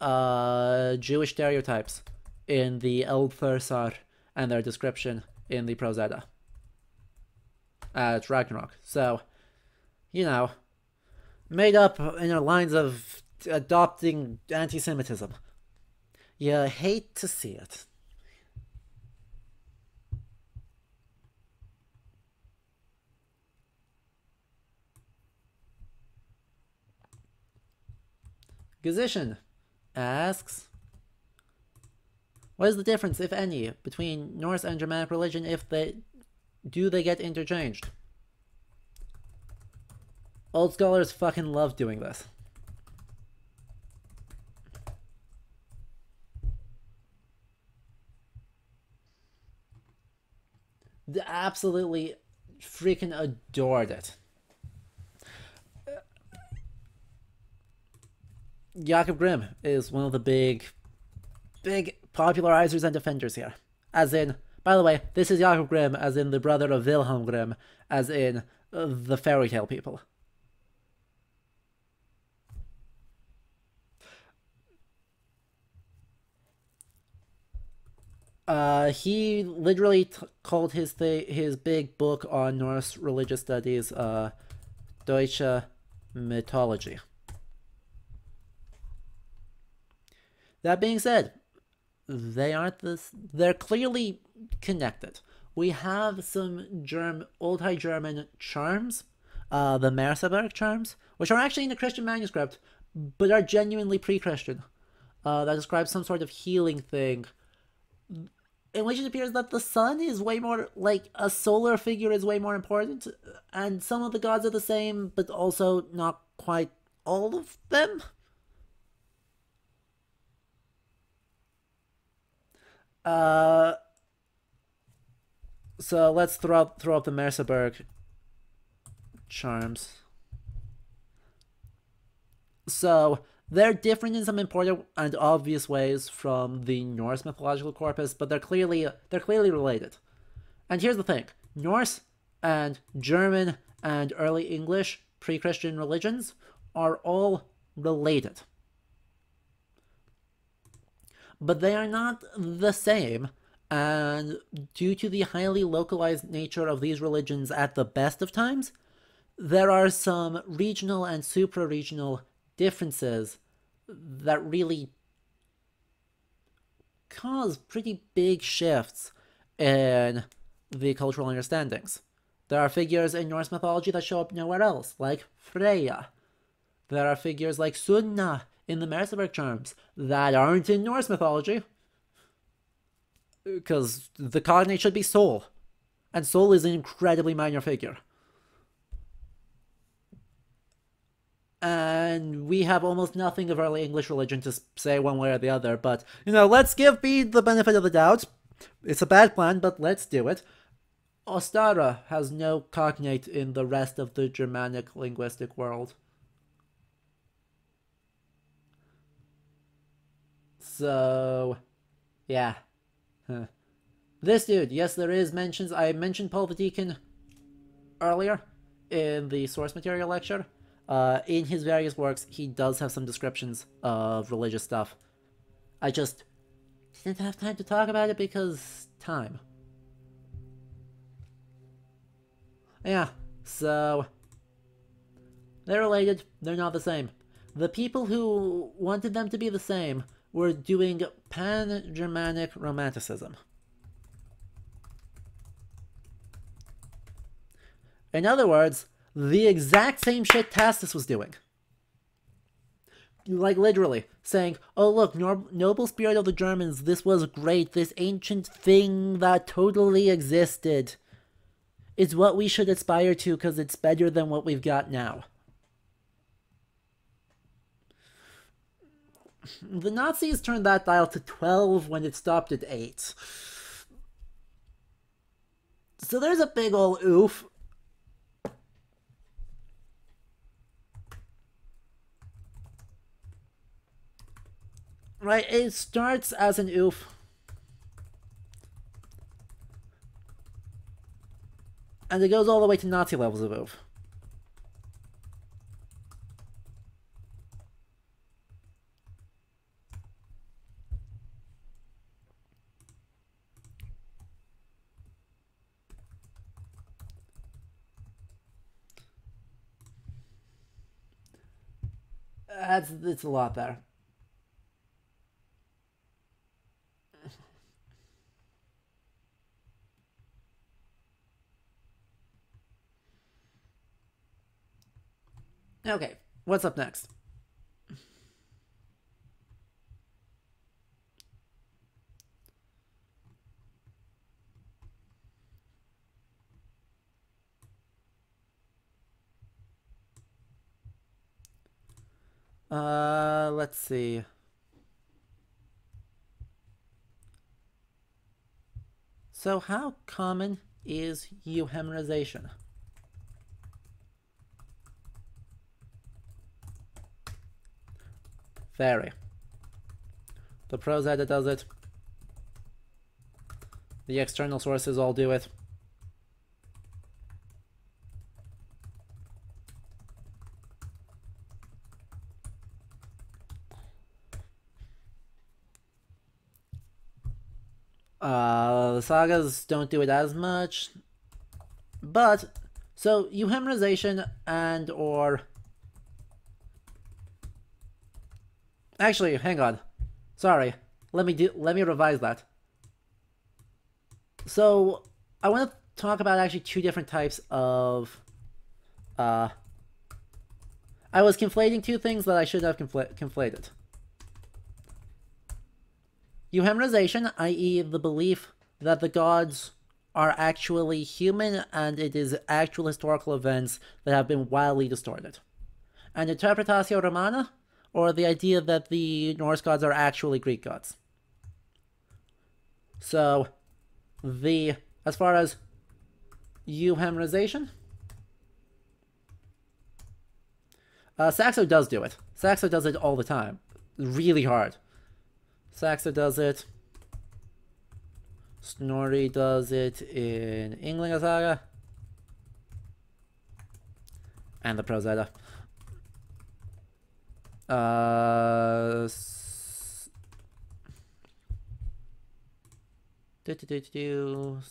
uh, Jewish stereotypes in the Eldthursar and their description in the Prose Edda at Ragnarok. So, you know, made up in the lines of adopting anti Semitism. You hate to see it. Gazishan asks, What is the difference, if any, between Norse and Germanic religion if they do they get interchanged? Old scholars fucking love doing this. They absolutely freaking adored it. Jakob Grimm is one of the big, big popularizers and defenders here. As in, by the way, this is Jakob Grimm, as in the brother of Wilhelm Grimm, as in uh, the fairy tale people. Uh, he literally called his his big book on Norse religious studies uh, Deutsche Mythology. That being said, they aren't this. They're clearly connected. We have some Germ, Old High German charms, uh, the Merseburg charms, which are actually in the Christian manuscript, but are genuinely pre-Christian. Uh, that describes some sort of healing thing, in which it appears that the sun is way more like a solar figure is way more important, and some of the gods are the same, but also not quite all of them. Uh, so let's throw up, throw up the Merseburg charms. So they're different in some important and obvious ways from the Norse mythological corpus, but they're clearly they're clearly related. And here's the thing: Norse and German and early English pre-Christian religions are all related. But they are not the same and due to the highly localized nature of these religions at the best of times, there are some regional and supra regional differences that really cause pretty big shifts in the cultural understandings. There are figures in Norse mythology that show up nowhere else, like Freya. There are figures like Sunna in the Merseburg charms that aren't in Norse mythology, because the cognate should be Sol, and Sol is an incredibly minor figure. And we have almost nothing of early English religion to say one way or the other, but, you know, let's give Bede the benefit of the doubt. It's a bad plan, but let's do it. Ostara has no cognate in the rest of the Germanic linguistic world. So, yeah. This dude, yes, there is mentions. I mentioned Paul the Deacon earlier in the source material lecture. Uh, in his various works, he does have some descriptions of religious stuff. I just didn't have time to talk about it because time. Yeah, so they're related, they're not the same. The people who wanted them to be the same were doing pan-Germanic romanticism. In other words, the exact same shit Tacitus was doing. Like, literally, saying, oh look, noble spirit of the Germans, this was great, this ancient thing that totally existed. It's what we should aspire to because it's better than what we've got now. The Nazis turned that dial to 12 when it stopped at 8. So there's a big ol' oof Right, it starts as an oof. And it goes all the way to Nazi levels of oof. That's it's a lot better. Okay, what's up next? Uh, let's see. So how common is euhemerization? Very. The Prose Edda does it. The external sources all do it. Uh, the sagas don't do it as much, but so euhemerization and or Actually, hang on. Sorry. Let me do let me revise that. So, I want to talk about actually two different types of uh I was conflating two things that I should have confl conflated. Euhemerization, i.e. the belief that the gods are actually human and it is actual historical events that have been wildly distorted. And Interpretatio Romana, or the idea that the Norse gods are actually Greek gods. So, the as far as euhemerization, uh, Saxo does do it. Saxo does it all the time, really hard. Saxo does it. Snorri does it in Ynglinga Saga. And the Prose Edda. Uh, do do do do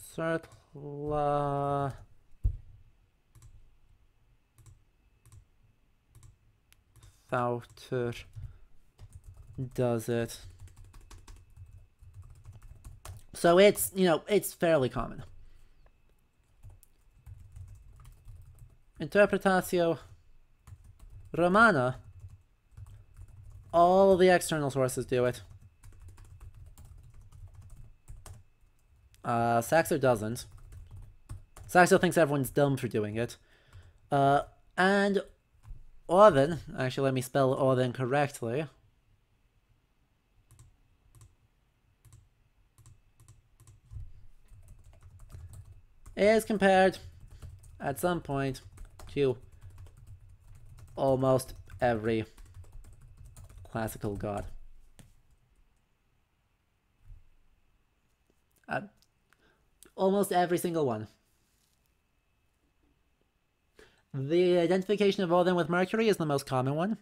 Sörla þáttr does it. So it's, you know, it's fairly common. Interpretatio Romana all the external sources do it. Uh, Saxo doesn't. Saxo thinks everyone's dumb for doing it. Uh, and Óðinn, actually let me spell Óðinn correctly. Is compared at some point to almost every classical god. Uh, Almost every single one. The identification of Odin with Mercury is the most common one.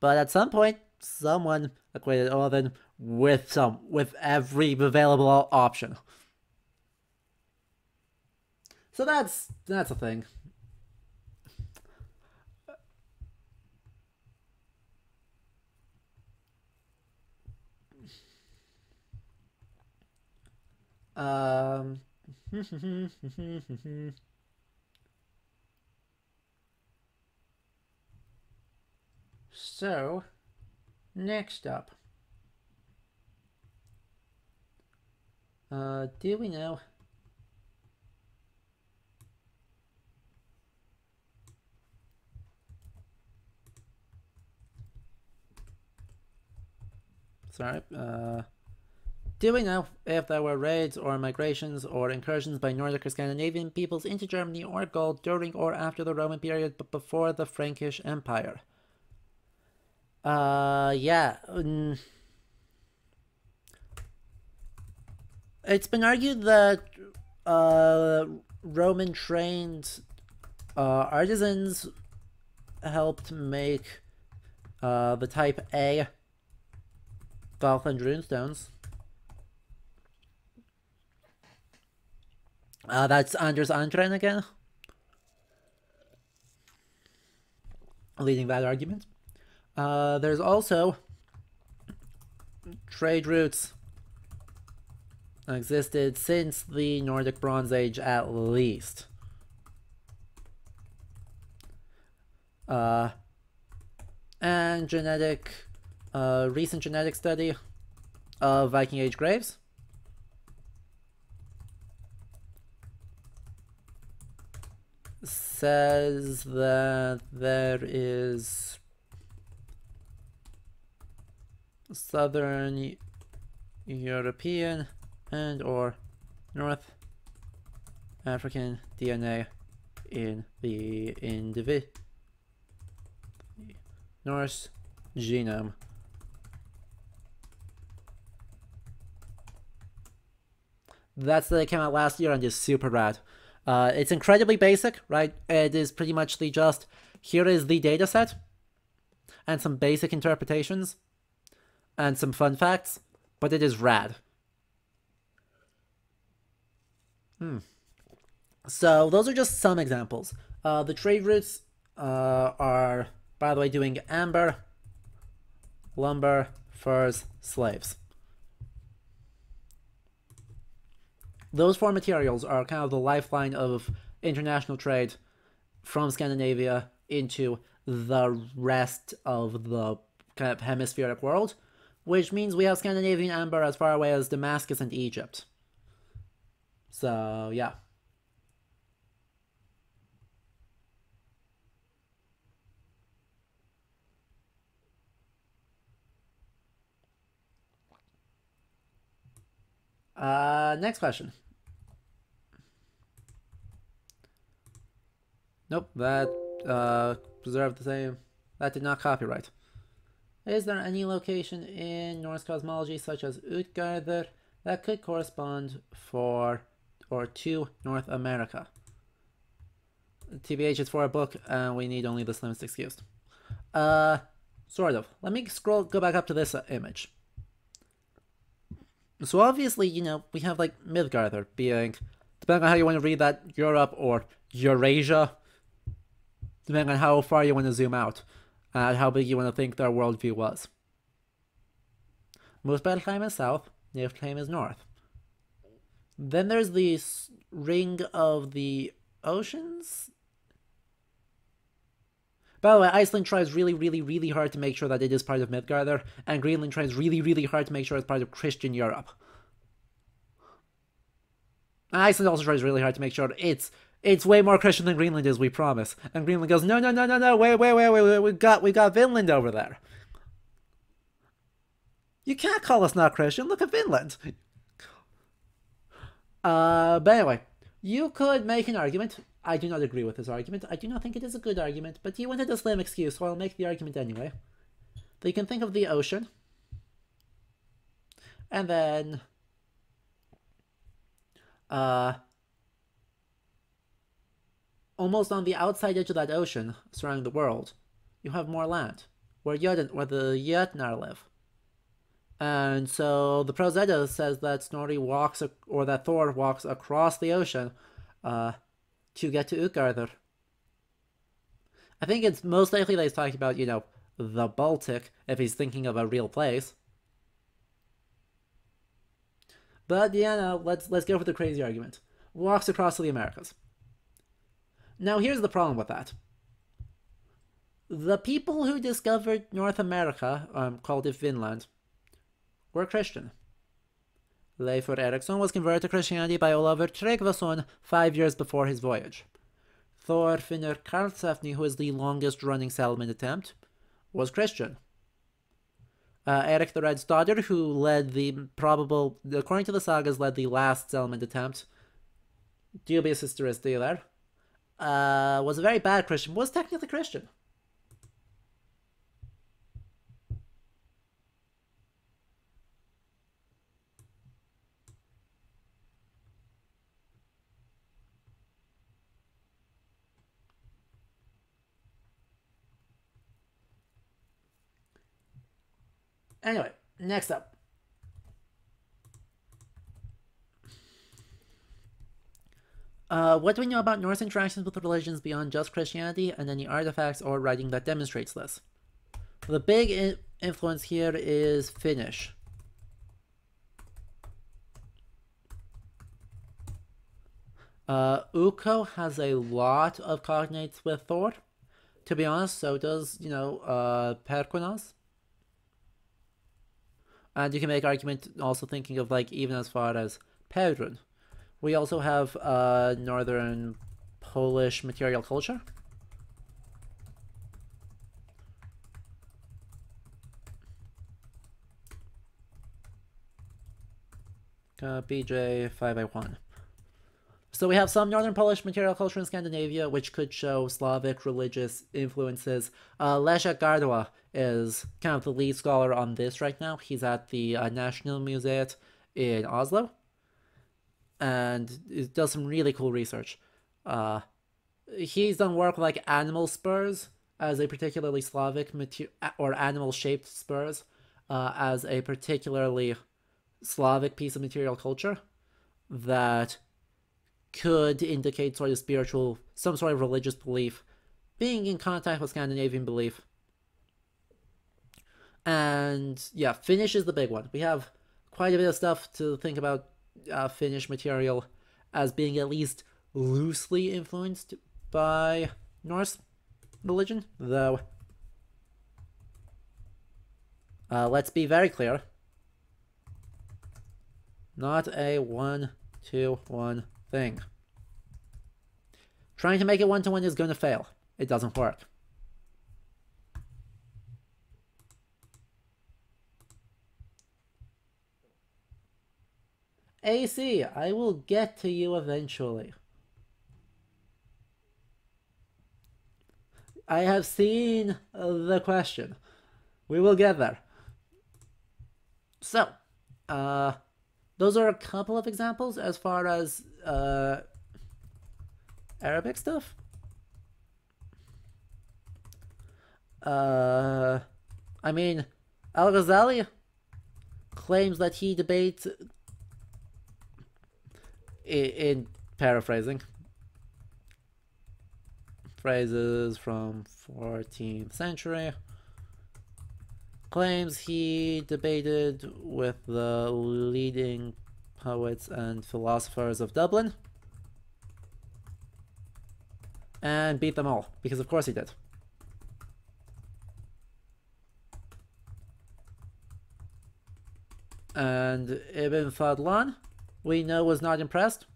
But at some point, someone equated Odin with some with every available option. So that's that's a thing. Um So, next up. Uh, do we know? Sorry, uh, do we know if there were raids or migrations or incursions by Nordic or Scandinavian peoples into Germany or Gaul during or after the Roman period but before the Frankish Empire? Uh, yeah. Mm. It's been argued that uh, Roman trained uh, artisans helped make uh, the type A Gotland runestones. Uh, that's Anders Andren again. Leading that argument. Uh, there's also trade routes existed since the Nordic Bronze Age at least. Uh, and genetic, uh, recent genetic study of Viking Age graves. says that there is Southern European and or North African DNA in the individual Norse genome. That's that came out last year and is super rad. Uh, it's incredibly basic, right? It is pretty much the just here is the data set and some basic interpretations and some fun facts, but it is rad. Hmm. So those are just some examples. Uh, the trade routes uh, are, by the way, doing amber, lumber, furs, slaves. Those four materials are kind of the lifeline of international trade from Scandinavia into the rest of the kind of hemispheric world which means we have Scandinavian amber as far away as Damascus and Egypt. So, yeah. Uh, next question. Nope, that uh, preserved the same. That did not copyright. Is there any location in Norse cosmology such as Utgarder that could correspond for or to North America? TBH is for a book and we need only the slimmest excuse. Uh, sort of. Let me scroll, go back up to this uh, image. So obviously, you know, we have like Midgarder being, depending on how you want to read that, Europe or Eurasia, depending on how far you want to zoom out and how big you want to think their worldview was. Muspelheim is south, Niflheim is north. Then there's the ring of the oceans. By the way, Iceland tries really, really, really hard to make sure that it is part of Midgard and Greenland tries really, really hard to make sure it's part of Christian Europe. Iceland also tries really hard to make sure it's it's way more Christian than Greenland is, we promise. And Greenland goes, no, no, no, no, no, wait, wait, wait, wait, wait, we got, we got Vinland over there. You can't call us not Christian. Look at Vinland. Uh, but anyway, you could make an argument. I do not agree with this argument. I do not think it is a good argument, but you wanted a slim excuse, so I'll make the argument anyway. That you can think of the ocean, and then uh, almost on the outside edge of that ocean surrounding the world, you have more land where Jotun, where the Jötnar live. And so the Prose Edda says that Snorri walks, or that Thor walks across the ocean uh, to get to Utgarður. I think it's most likely that he's talking about, you know, the Baltic, if he's thinking of a real place. But yeah, no, let's let's go for the crazy argument. Walks across to the Americas. Now here's the problem with that. The people who discovered North America, um, called it Vinland, were Christian. Leifur Eriksson was converted to Christianity by Olavur Tryggvason five years before his voyage. Thorfinnur Karlsefni, who is the longest running settlement attempt, was Christian. Uh, Eric the Red's daughter, who led the probable, according to the sagas, led the last settlement attempt, dubious historicity there, uh, was a very bad Christian, was technically Christian. Anyway, next up. Uh, what do we know about Norse interactions with religions beyond just Christianity and any artifacts or writing that demonstrates this? The big influence here is Finnish. Uh, Ukko has a lot of cognates with Thor. To be honest, so does, you know, uh, Perkunas. And you can make argument also thinking of like even as far as Perun. We also have uh, northern Polish material culture. Uh, BJ 5A1. So we have some northern Polish material culture in Scandinavia, which could show Slavic religious influences. Uh, Leszek Gardeła is kind of the lead scholar on this right now. He's at the uh, National Museum in Oslo, and it does some really cool research. Uh, he's done work like animal spurs as a particularly Slavic material or animal-shaped spurs uh, as a particularly Slavic piece of material culture that could indicate sort of spiritual, some sort of religious belief being in contact with Scandinavian belief and yeah, Finnish is the big one. We have quite a bit of stuff to think about uh, Finnish material as being at least loosely influenced by Norse religion, though. Uh, let's be very clear. Not a one to one thing. Trying to make it one to one is going to fail. It doesn't work. AC, I will get to you eventually. I have seen the question. We will get there. So, uh, those are a couple of examples as far as uh, Arabic stuff. Uh, I mean, Al Ghazali claims that he debates in paraphrasing phrases from 14th century claims he debated with the leading poets and philosophers of Dublin and beat them all because of course he did. And Ibn Fadlan we know was not impressed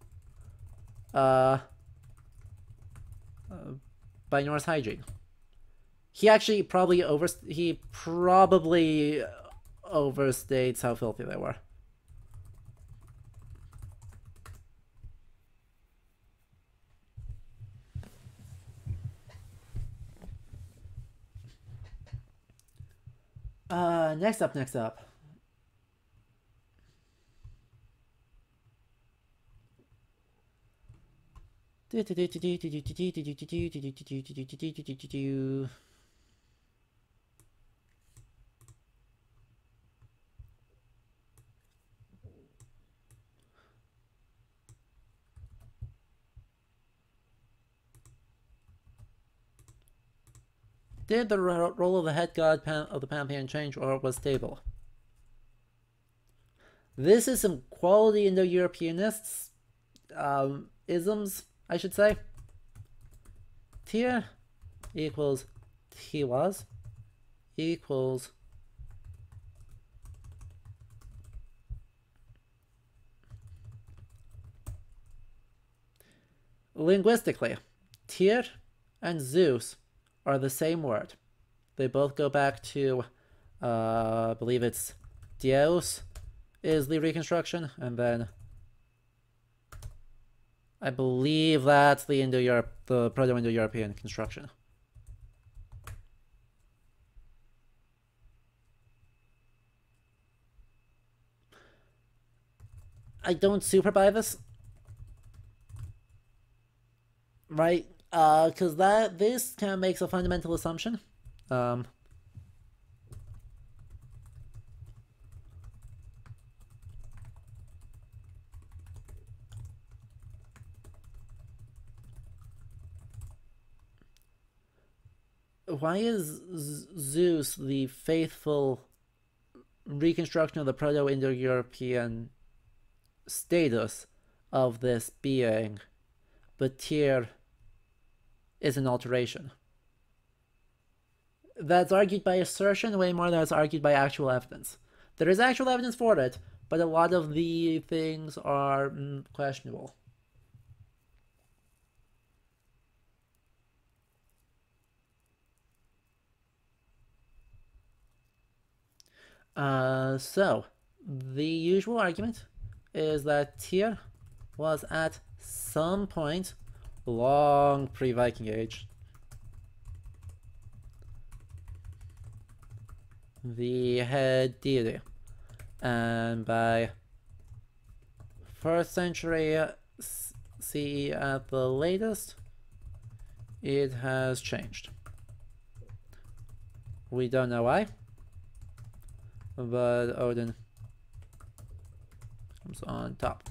uh, uh, by Norse hygiene. He actually probably over he probably overstates how filthy they were. Uh, next up, next up. Did the role of the head god of the pantheon change or was stable? This is some quality Indo-Europeanists um, isms, I should say. Tyr equals Tiwaz equals linguistically, Tyr and Zeus are the same word. They both go back to, uh, I believe it's Deus is the reconstruction, and then I believe that's the Indo-Europe, the Proto-Indo-European construction. I don't super buy this. Right? Uh, because that this kind of makes a fundamental assumption. Um, why is Zeus the faithful reconstruction of the Proto-Indo-European status of this being, but Tyr is an alteration. That's argued by assertion way more than it's argued by actual evidence. There is actual evidence for it, but a lot of the things are mm, questionable. Uh, so, the usual argument is that Tyr was at some point long pre-Viking Age. The head deity. And by 1st century CE at the latest, it has changed. We don't know why, but oh, Odin comes on top.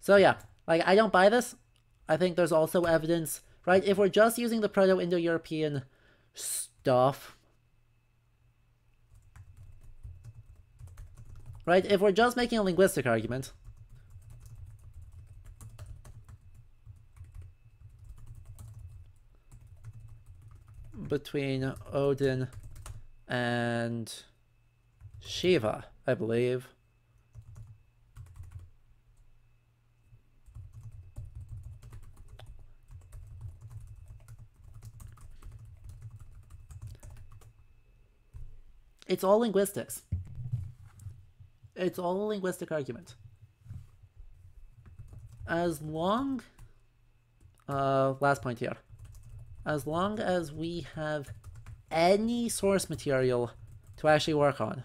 So yeah, like I don't buy this. I think there's also evidence, right? If we're just using the Proto-Indo-European stuff, right? If we're just making a linguistic argument, between Odin and Shiva, I believe. It's all linguistics. It's all a linguistic argument. As long, uh, last point here, as long as we have any source material to actually work on,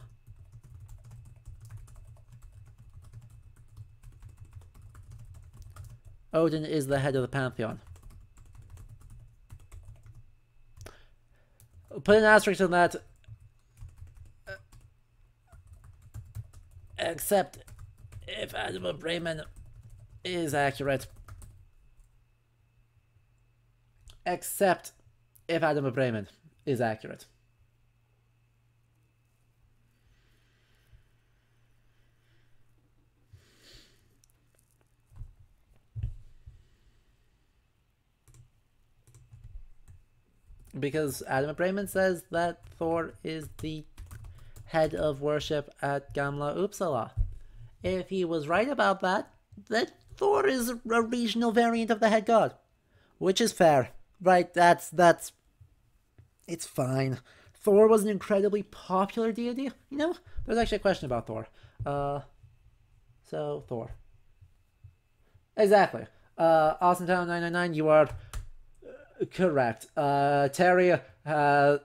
Odin is the head of the pantheon. Put an asterisk on that except if Adam Bremen is accurate. Except if Adam Bremen is accurate. Because Adam Bremen says that Thor is the head of worship at Gamla Uppsala. If he was right about that, then Thor is a regional variant of the head god. Which is fair. Right, that's, that's, it's fine. Thor was an incredibly popular deity, you know? There's actually a question about Thor. Uh, so, Thor. Exactly. Uh, Austin Town 999, you are correct. Uh, Terry, uh,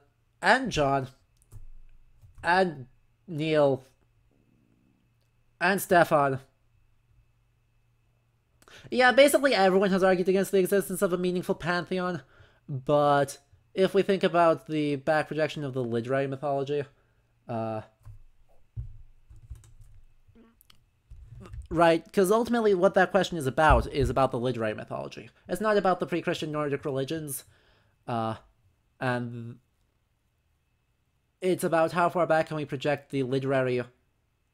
and John and Neil and Stefan. Yeah, basically everyone has argued against the existence of a meaningful pantheon, but if we think about the back projection of the literary mythology, uh, right? Because ultimately, what that question is about is about the literary mythology. It's not about the pre-Christian Nordic religions, uh, and it's about how far back can we project the literary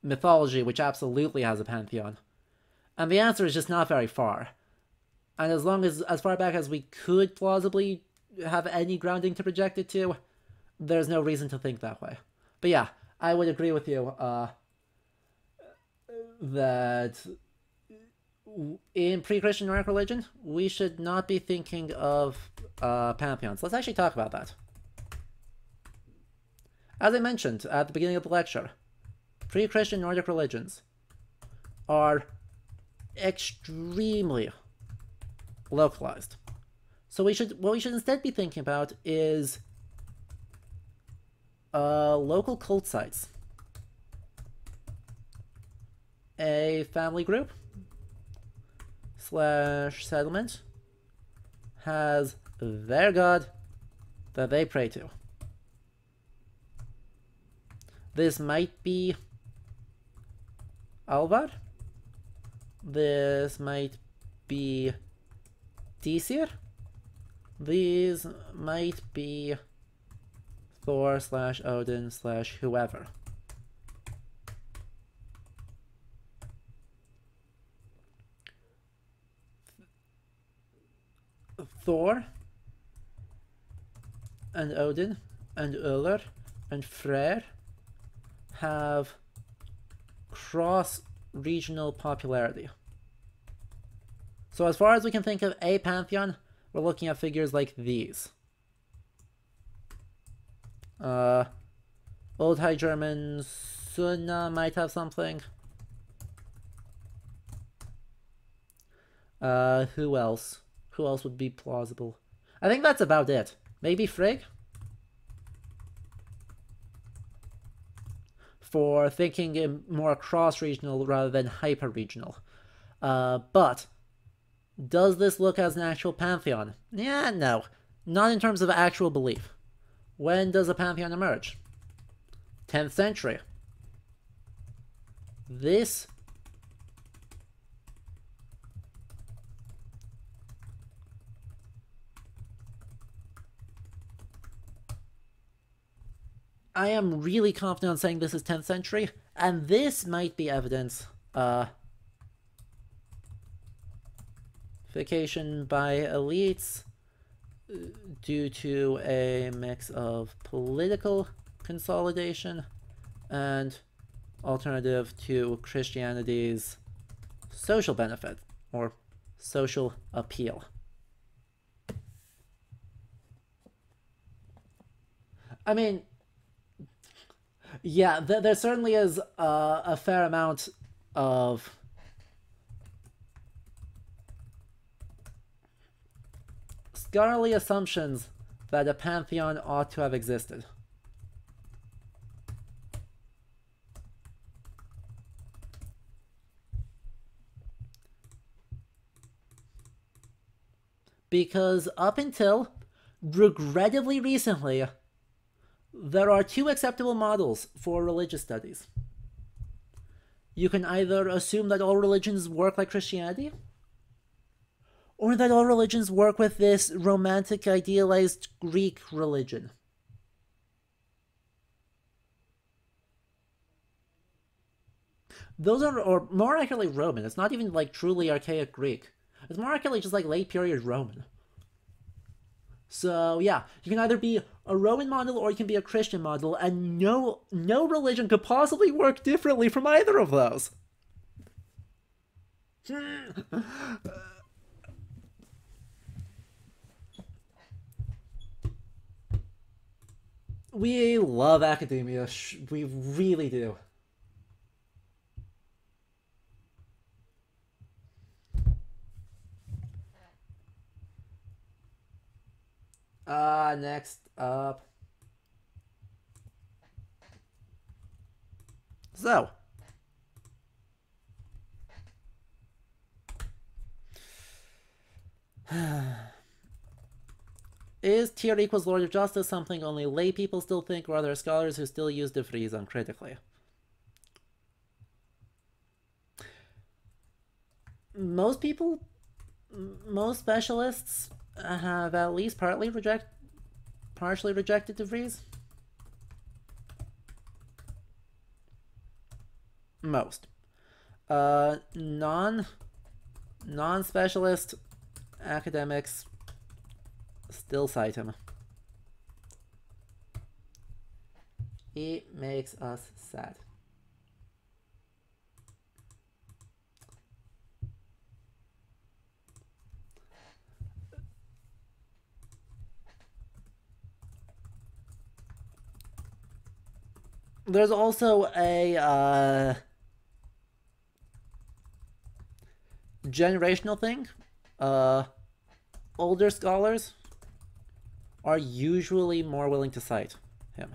mythology, which absolutely has a pantheon. And the answer is just not very far. And as long as as far back as we could plausibly have any grounding to project it to, there's no reason to think that way. But yeah, I would agree with you uh, that in pre-Christian Nordic religion, we should not be thinking of uh, pantheons. Let's actually talk about that. As I mentioned at the beginning of the lecture, pre-Christian Nordic religions are extremely localized. So we should what we should instead be thinking about is uh, local cult sites. A family group slash settlement has their god that they pray to. This might be Álfar. This might be Disir. These might be Thor slash Odin slash whoever. Thor and Odin and Ullr and Freyr have cross-regional popularity. So as far as we can think of a pantheon, we're looking at figures like these. Uh, Old High German Sunna might have something. Uh, who else? Who else would be plausible? I think that's about it. Maybe Frigg? For thinking more cross-regional rather than hyper-regional. Uh, but does this look as an actual pantheon? Yeah, no. Not in terms of actual belief. When does a pantheon emerge? 10th century. This I am really confident on saying this is 10th century, and this might be evidence uh, vacation by elites uh, due to a mix of political consolidation and alternative to Christianity's social benefit or social appeal. I mean, yeah, th there certainly is uh, a fair amount of scholarly assumptions that a pantheon ought to have existed. Because up until regrettably recently, there are two acceptable models for religious studies. You can either assume that all religions work like Christianity, or that all religions work with this romantic idealized Greek religion. Those are, or more accurately Roman. It's not even like truly archaic Greek. It's more accurately just like late period Roman. So yeah, you can either be a Roman model or you can be a Christian model, and no no religion could possibly work differently from either of those. we love academia. We really do. Uh, next up. So. Is Tyr equals Lord of Justice something only lay people still think, or are there scholars who still use De Vries uncritically? Most people, most specialists have at least partly reject, partially rejected De Vries. Most. Uh, non, non-specialist academics still cite him. It makes us sad. There's also a uh, generational thing. Uh, older scholars are usually more willing to cite him.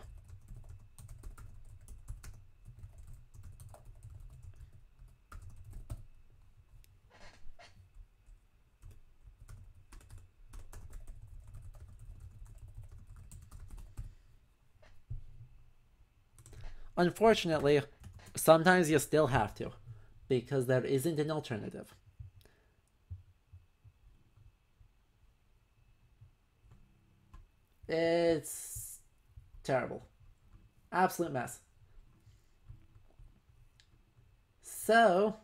Unfortunately, sometimes you still have to, because there isn't an alternative. It's terrible. Absolute mess. So,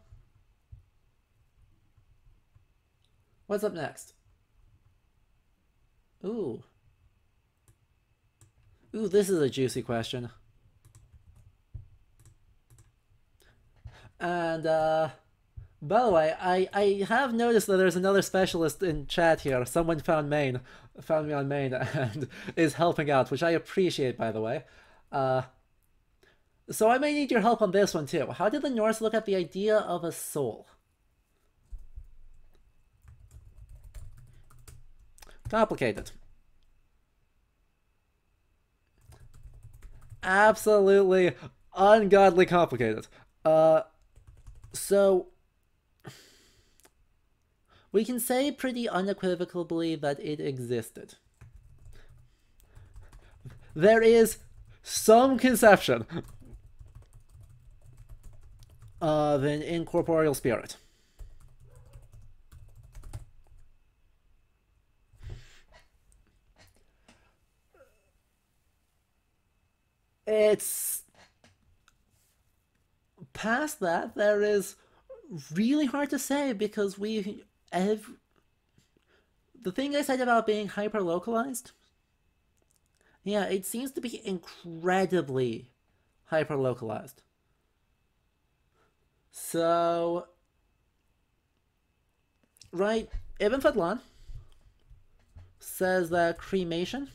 what's up next? Ooh. Ooh, this is a juicy question. And, uh, by the way, I, I have noticed that there's another specialist in chat here. Someone found main, found me on main, and is helping out, which I appreciate, by the way. Uh, so I may need your help on this one too. How did the Norse look at the idea of a soul? Complicated. Absolutely ungodly complicated. Uh, so we can say pretty unequivocally that it existed. There is some conception of an incorporeal spirit. It's past that, there is really hard to say because we have the thing I said about being hyper localized. Yeah, it seems to be incredibly hyper localized. So, right, Ibn Fadlan says that cremation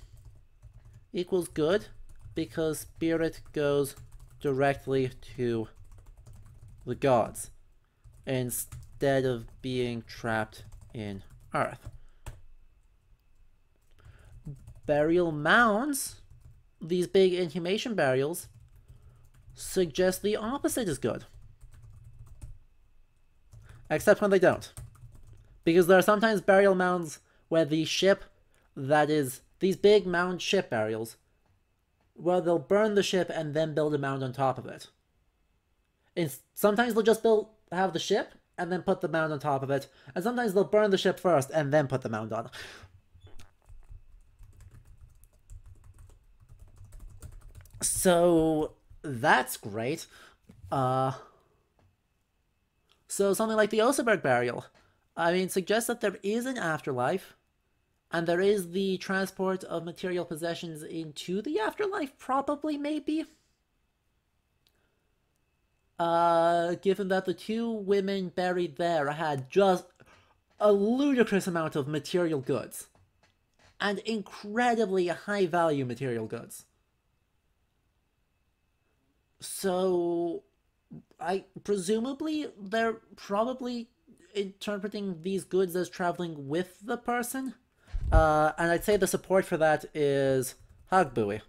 equals good because spirit goes directly to the gods instead of being trapped in earth. Burial mounds, these big inhumation burials, suggest the opposite is good. Except when they don't. Because there are sometimes burial mounds where the ship that is, these big mound ship burials, where they'll burn the ship and then build a mound on top of it. Sometimes they'll just build have the ship and then put the mound on top of it. And sometimes they'll burn the ship first and then put the mound on. So that's great. Uh, so something like the Oseberg burial, I mean, suggests that there is an afterlife, and there is the transport of material possessions into the afterlife, probably, maybe uh, given that the two women buried there had just a ludicrous amount of material goods and incredibly high value material goods. So, I presumably they're probably interpreting these goods as traveling with the person. Uh, and I'd say the support for that is Haugbúi.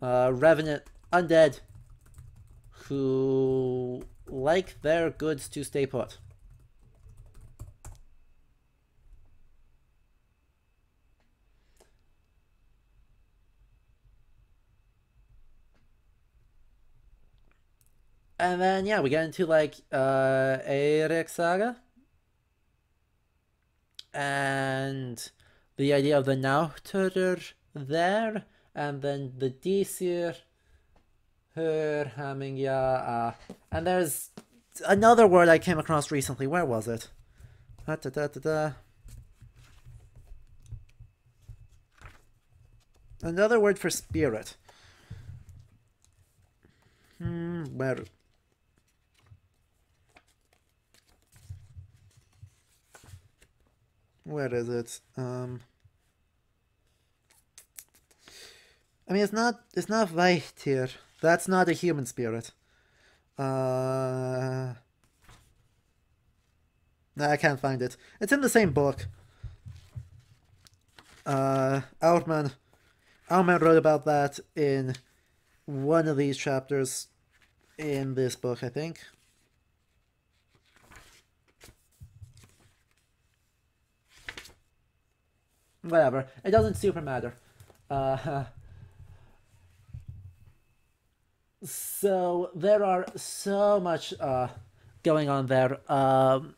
Uh, Revenant, Undead, to like their goods to stay put. And then, yeah, we get into like uh, Eric Saga. And the idea of the Náttúrur there, and then the Disir her, uh, and there's another word I came across recently. Where was it? Da, da, da, da, da. Another word for spirit. Hmm, where? Where is it? Um. I mean, it's not. It's not here. That's not a human spirit. Uh. No, I can't find it. It's in the same book. Uh, Outman Alman wrote about that in one of these chapters in this book, I think. Whatever. It doesn't super matter. Uh, so there are so much uh, going on there. Um,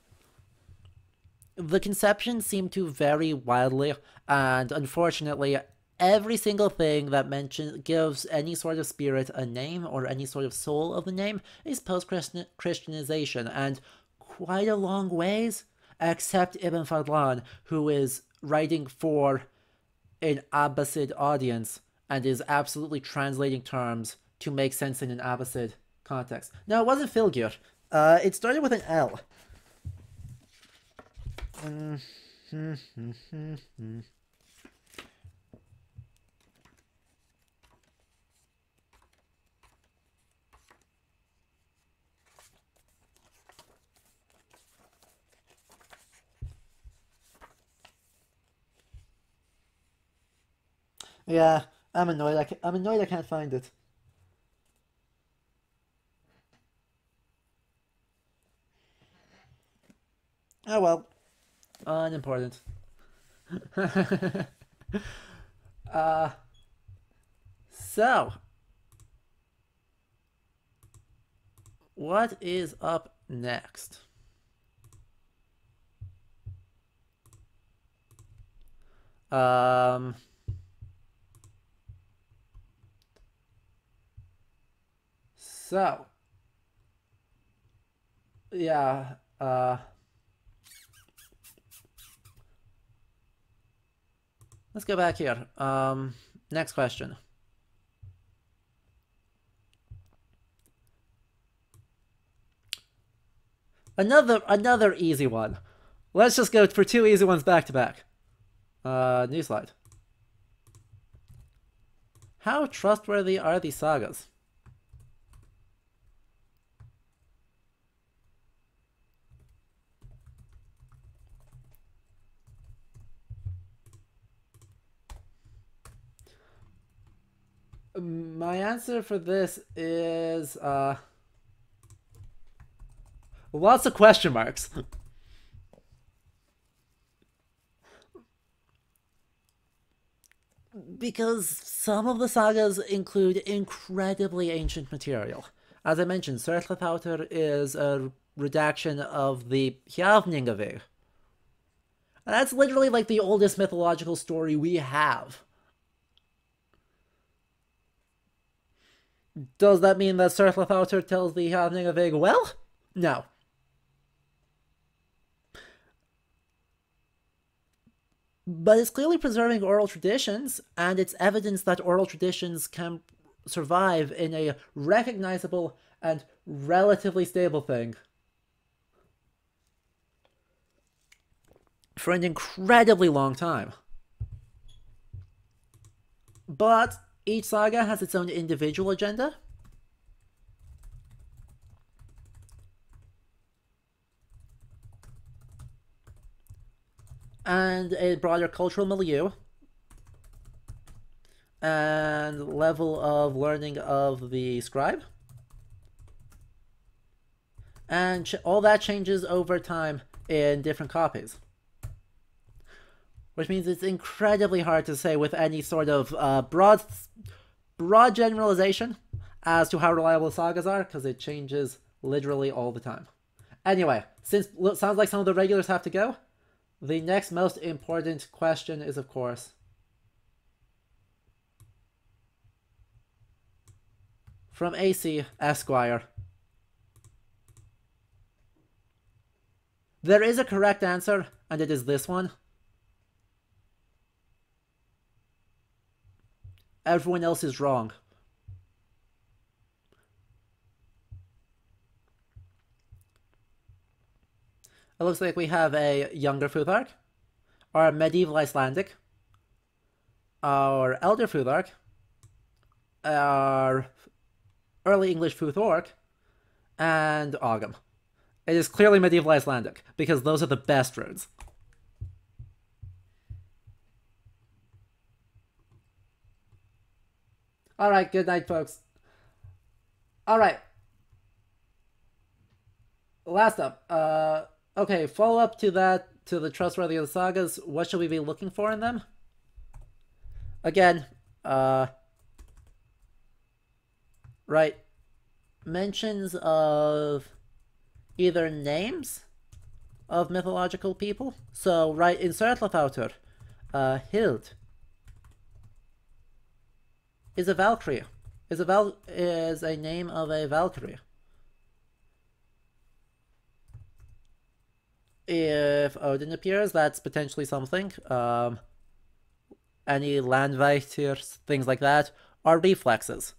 the conceptions seem to vary wildly, and unfortunately, every single thing that mentions gives any sort of spirit a name or any sort of soul of the name is post-Christianization, and quite a long ways, except Ibn Fadlan, who is writing for an Abbasid audience and is absolutely translating terms to make sense in an Abbasid context. No, it wasn't Filgir. Uh, it started with an L. Yeah, I'm annoyed. I am annoyed I can't find it. Oh well. Unimportant. uh, so, what is up next? Um... So, yeah, uh, let's go back here. Um, next question. Another another easy one. Let's just go for two easy ones back to back. Uh, new slide. How trustworthy are these sagas? My answer for this is uh lots of question marks. because some of the sagas include incredibly ancient material. As I mentioned, Sörla þáttr is a redaction of the Hjaðningavíg. That's literally like the oldest mythological story we have. Does that mean that Sir Sörla þáttr tells the happening of Egg well? No. But it's clearly preserving oral traditions, and it's evidence that oral traditions can survive in a recognizable and relatively stable thing. For an incredibly long time. But each saga has its own individual agenda. And a broader cultural milieu. And level of learning of the scribe. And all that changes over time in different copies which means it's incredibly hard to say with any sort of uh, broad, broad generalization as to how reliable sagas are, because it changes literally all the time. Anyway, since it sounds like some of the regulars have to go, the next most important question is, of course, from AC Esquire. There is a correct answer, and it is this one. Everyone else is wrong. It looks like we have a younger Futhark, our medieval Icelandic, our elder Futhark, our early English Futhorc, and Ogham. It is clearly medieval Icelandic, because those are the best runes. Alright, good night, folks. Alright. Last up, uh, Okay, follow up to that, to the trustworthy of the sagas, what should we be looking for in them? Again, uh, right, mentions of either names of mythological people. So, right, in Sörla þáttr, uh, Hild is a Valkyrie, is a, Val is a name of a Valkyrie. if Odin appears, that's potentially something. Um, any landvættir, things like that, are reflexes.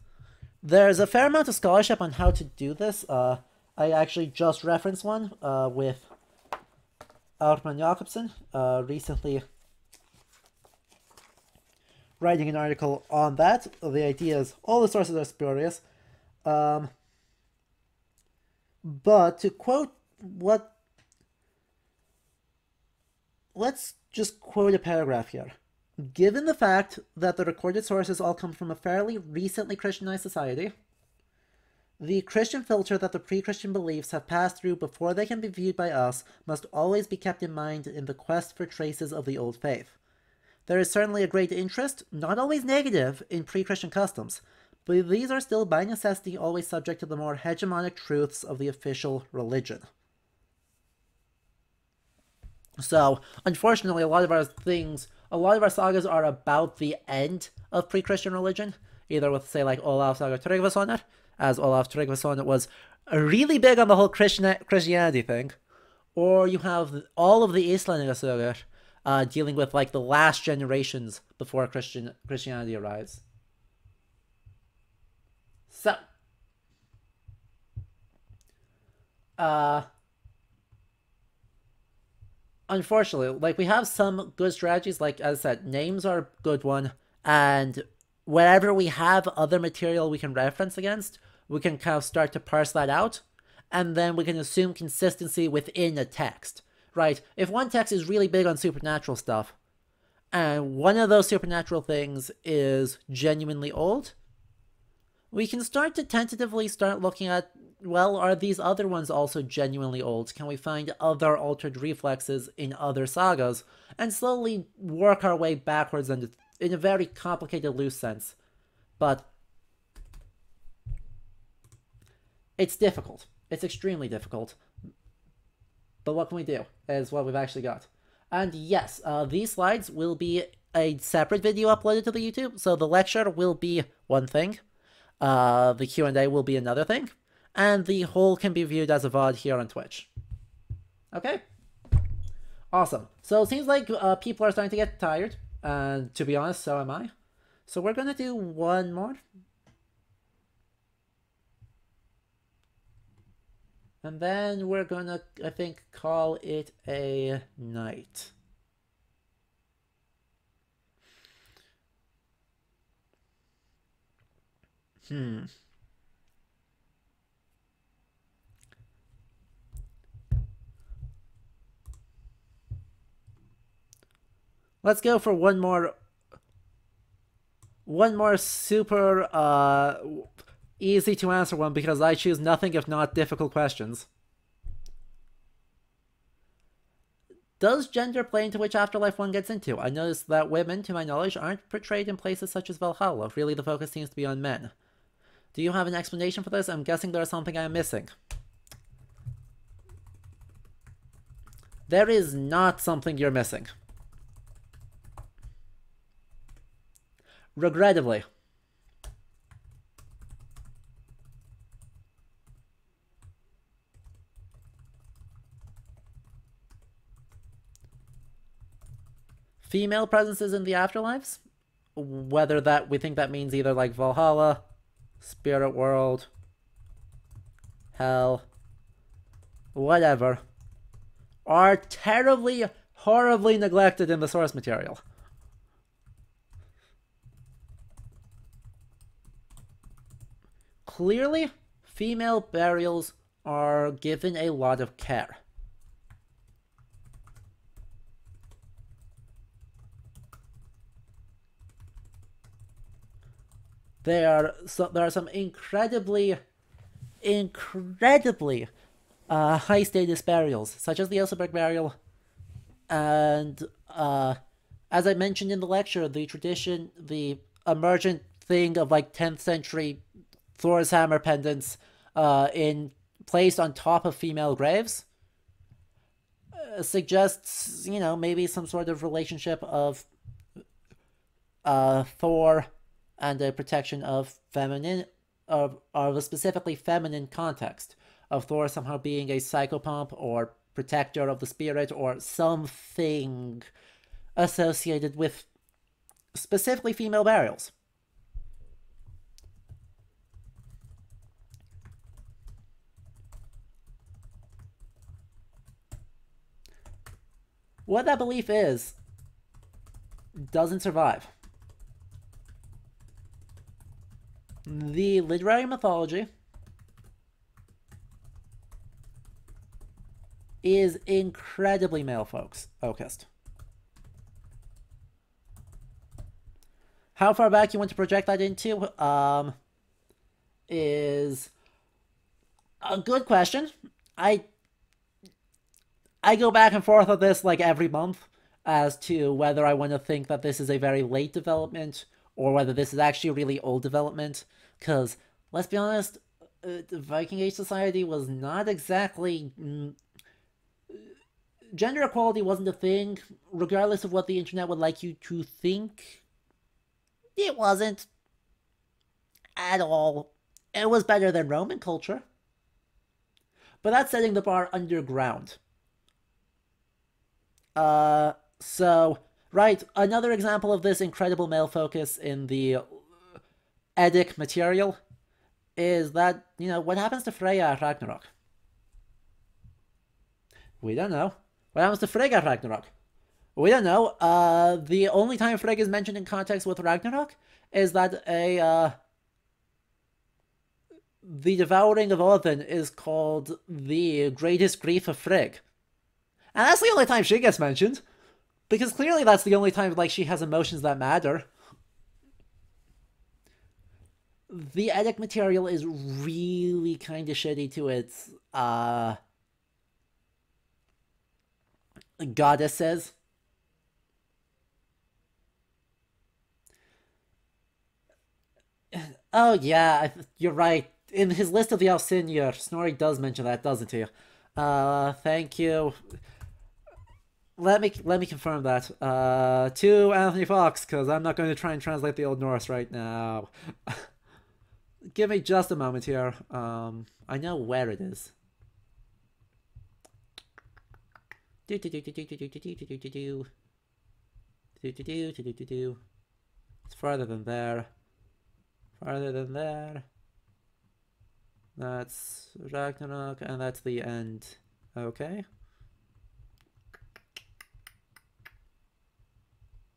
There's a fair amount of scholarship on how to do this. Uh, I actually just referenced one uh, with Ármann Jakobsson uh, recently writing an article on that. The idea is all the sources are spurious. Um, but to quote what let's just quote a paragraph here. Given the fact that the recorded sources all come from a fairly recently Christianized society, the Christian filter that the pre-Christian beliefs have passed through before they can be viewed by us must always be kept in mind in the quest for traces of the old faith. There is certainly a great interest, not always negative, in pre-Christian customs, but these are still by necessity always subject to the more hegemonic truths of the official religion. So, unfortunately, a lot of our things, a lot of our sagas are about the end of pre-Christian religion, either with, say, like Olaf Saga Tryggvasonar, as Olaf Tryggvason was really big on the whole Christian Christianity thing, or you have all of the Icelandic saga uh, dealing with like the last generations before Christian Christianity arrives. So, uh, unfortunately, like we have some good strategies. Like as I said, names are a good one, and wherever we have other material we can reference against, we can kind of start to parse that out, and then we can assume consistency within a text. Right? If one text is really big on supernatural stuff, and one of those supernatural things is genuinely old, we can start to tentatively start looking at well, are these other ones also genuinely old? Can we find other altered reflexes in other sagas? And slowly work our way backwards in, in a very complicated, loose sense. But it's difficult. It's extremely difficult. But what can we do? Is what we've actually got. And yes, uh, these slides will be a separate video uploaded to the YouTube. So the lecture will be one thing. Uh, the Q&A will be another thing and the whole can be viewed as a VOD here on Twitch. Okay? Awesome. So it seems like uh, people are starting to get tired, and to be honest, so am I. So we're gonna do one more. And then we're gonna, I think, call it a night. Hmm. Let's go for one more one more super uh easy to answer one because I choose nothing if not difficult questions. Does gender play into which afterlife one gets into? I noticed that women, to my knowledge, aren't portrayed in places such as Valhalla. Really, the focus seems to be on men. Do you have an explanation for this? I'm guessing there's something I'm missing. There is not something you're missing. Regrettably. Female presences in the afterlives? Whether that we think that means either like Valhalla, Spirit World, Hell, whatever are terribly, horribly neglected in the source material. Clearly, female burials are given a lot of care. There are, there are some incredibly, incredibly uh, high status burials, such as the Oseberg burial. And uh, as I mentioned in the lecture, the tradition, the emergent thing of like 10th century Thor's hammer pendants uh, in placed on top of female graves uh, suggests, you know, maybe some sort of relationship of uh, Thor and the protection of feminine, of, of a specifically feminine context of Thor somehow being a psychopomp or protector of the spirit or something associated with specifically female burials. What that belief is doesn't survive. The literary mythology is incredibly male folks focused. How far back you want to project that into um, is a good question. I I go back and forth on this like every month as to whether I want to think that this is a very late development or whether this is actually really old development. Because let's be honest, uh, the Viking Age society was not exactly mm, gender equality wasn't a thing, regardless of what the internet would like you to think. It wasn't. At all. It was better than Roman culture. But that's setting the bar underground. Uh, so, right, another example of this incredible male focus in the Eddic material is that, you know, what happens to Freya at Ragnarok? We don't know. What happens to Frigg at Ragnarok? We don't know. Uh, the only time Frigg is mentioned in context with Ragnarok is that a uh, the devouring of Odin is called the greatest grief of Frigg. And that's the only time she gets mentioned. Because clearly that's the only time like she has emotions that matter. The Eddic material is really kind of shitty to its uh goddesses. Oh yeah, you're right. In his list of the Ásynjur, Snorri does mention that, doesn't he? Uh, thank you. Let me let me confirm that. Uh, to Anthony Fox, because I'm not going to try and translate the Old Norse right now. Give me just a moment here. Um, I know where it is. Do do do do do do do do do do do do do do do do do do It's farther than there. Farther than there. That's Ragnarok, and that's the end. Okay.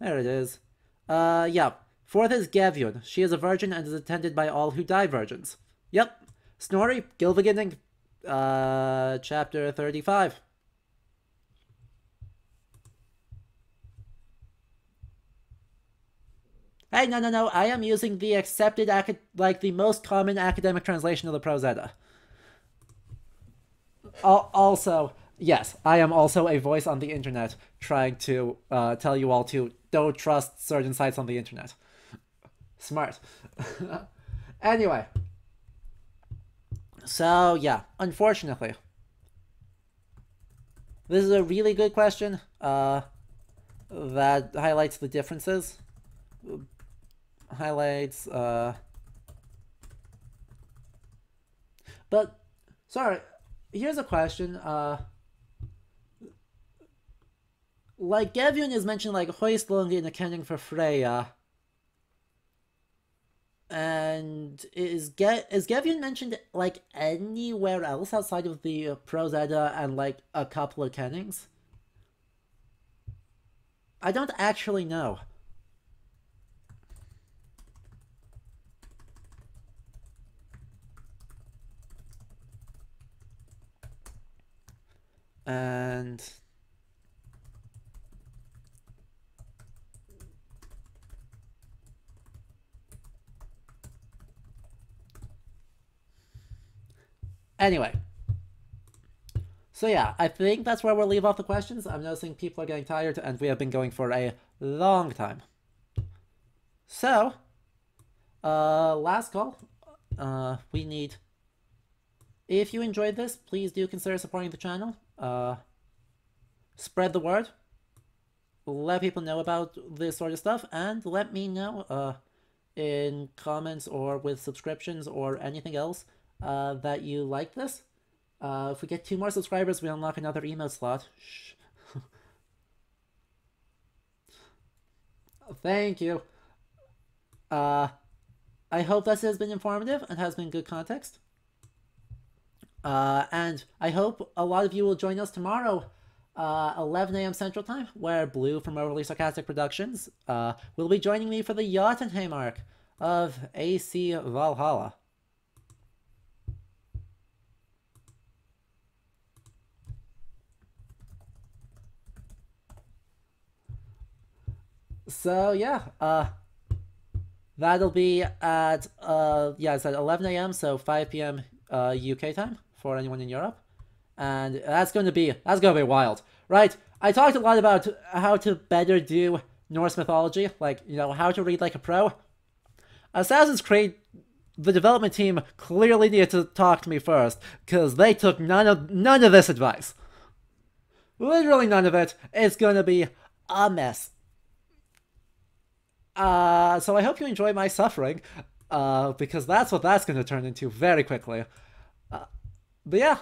There it is. Uh, yeah. Fourth is Gefjon. She is a virgin and is attended by all who die virgins. Yep. Snorri, Gylfaginning, uh, chapter 35. Hey, no, no, no, I am using the accepted, like, the most common academic translation of the Prose Edda. Also, yes, I am also a voice on the internet trying to uh, tell you all to don't trust certain sites on the internet. Smart. anyway, So, yeah, unfortunately. This is a really good question uh, that highlights the differences. Highlights... Uh, but, sorry, here's a question. Uh, like, Gefjon is mentioned like Haustlöng in accounting for Freya. And is Ge- is Gefjon mentioned like anywhere else outside of the uh, Prose Edda and like a couple of kennings? I don't actually know. And Anyway. So yeah, I think that's where we'll leave off the questions. I'm noticing people are getting tired and we have been going for a long time. So, uh, last call. Uh, we need... If you enjoyed this, please do consider supporting the channel. Uh, spread the word. Let people know about this sort of stuff and let me know uh, in comments or with subscriptions or anything else uh, that you like this. Uh, if we get two more subscribers, we unlock another email slot. Shh. Thank you. Uh, I hope this has been informative and has been good context. Uh, and I hope a lot of you will join us tomorrow, uh, 11 a.m. Central Time, where Blue from Overly Sarcastic Productions uh, will be joining me for the Jotunheim arc of AC Valhalla. So yeah, uh, that'll be at uh, yeah, it's at 11 a.m. So 5 p.m. Uh, UK time for anyone in Europe, and that's going to be that's going to be wild, right? I talked a lot about how to better do Norse mythology, like you know how to read like a pro. Assassin's Creed, the development team clearly needed to talk to me first, because they took none of none of this advice. Literally none of it. It's gonna be a mess. Uh, so I hope you enjoy my suffering, uh, because that's what that's going to turn into very quickly. Uh, but yeah,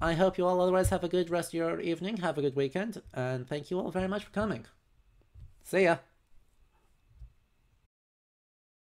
I hope you all otherwise have a good rest of your evening, have a good weekend, and thank you all very much for coming. See ya!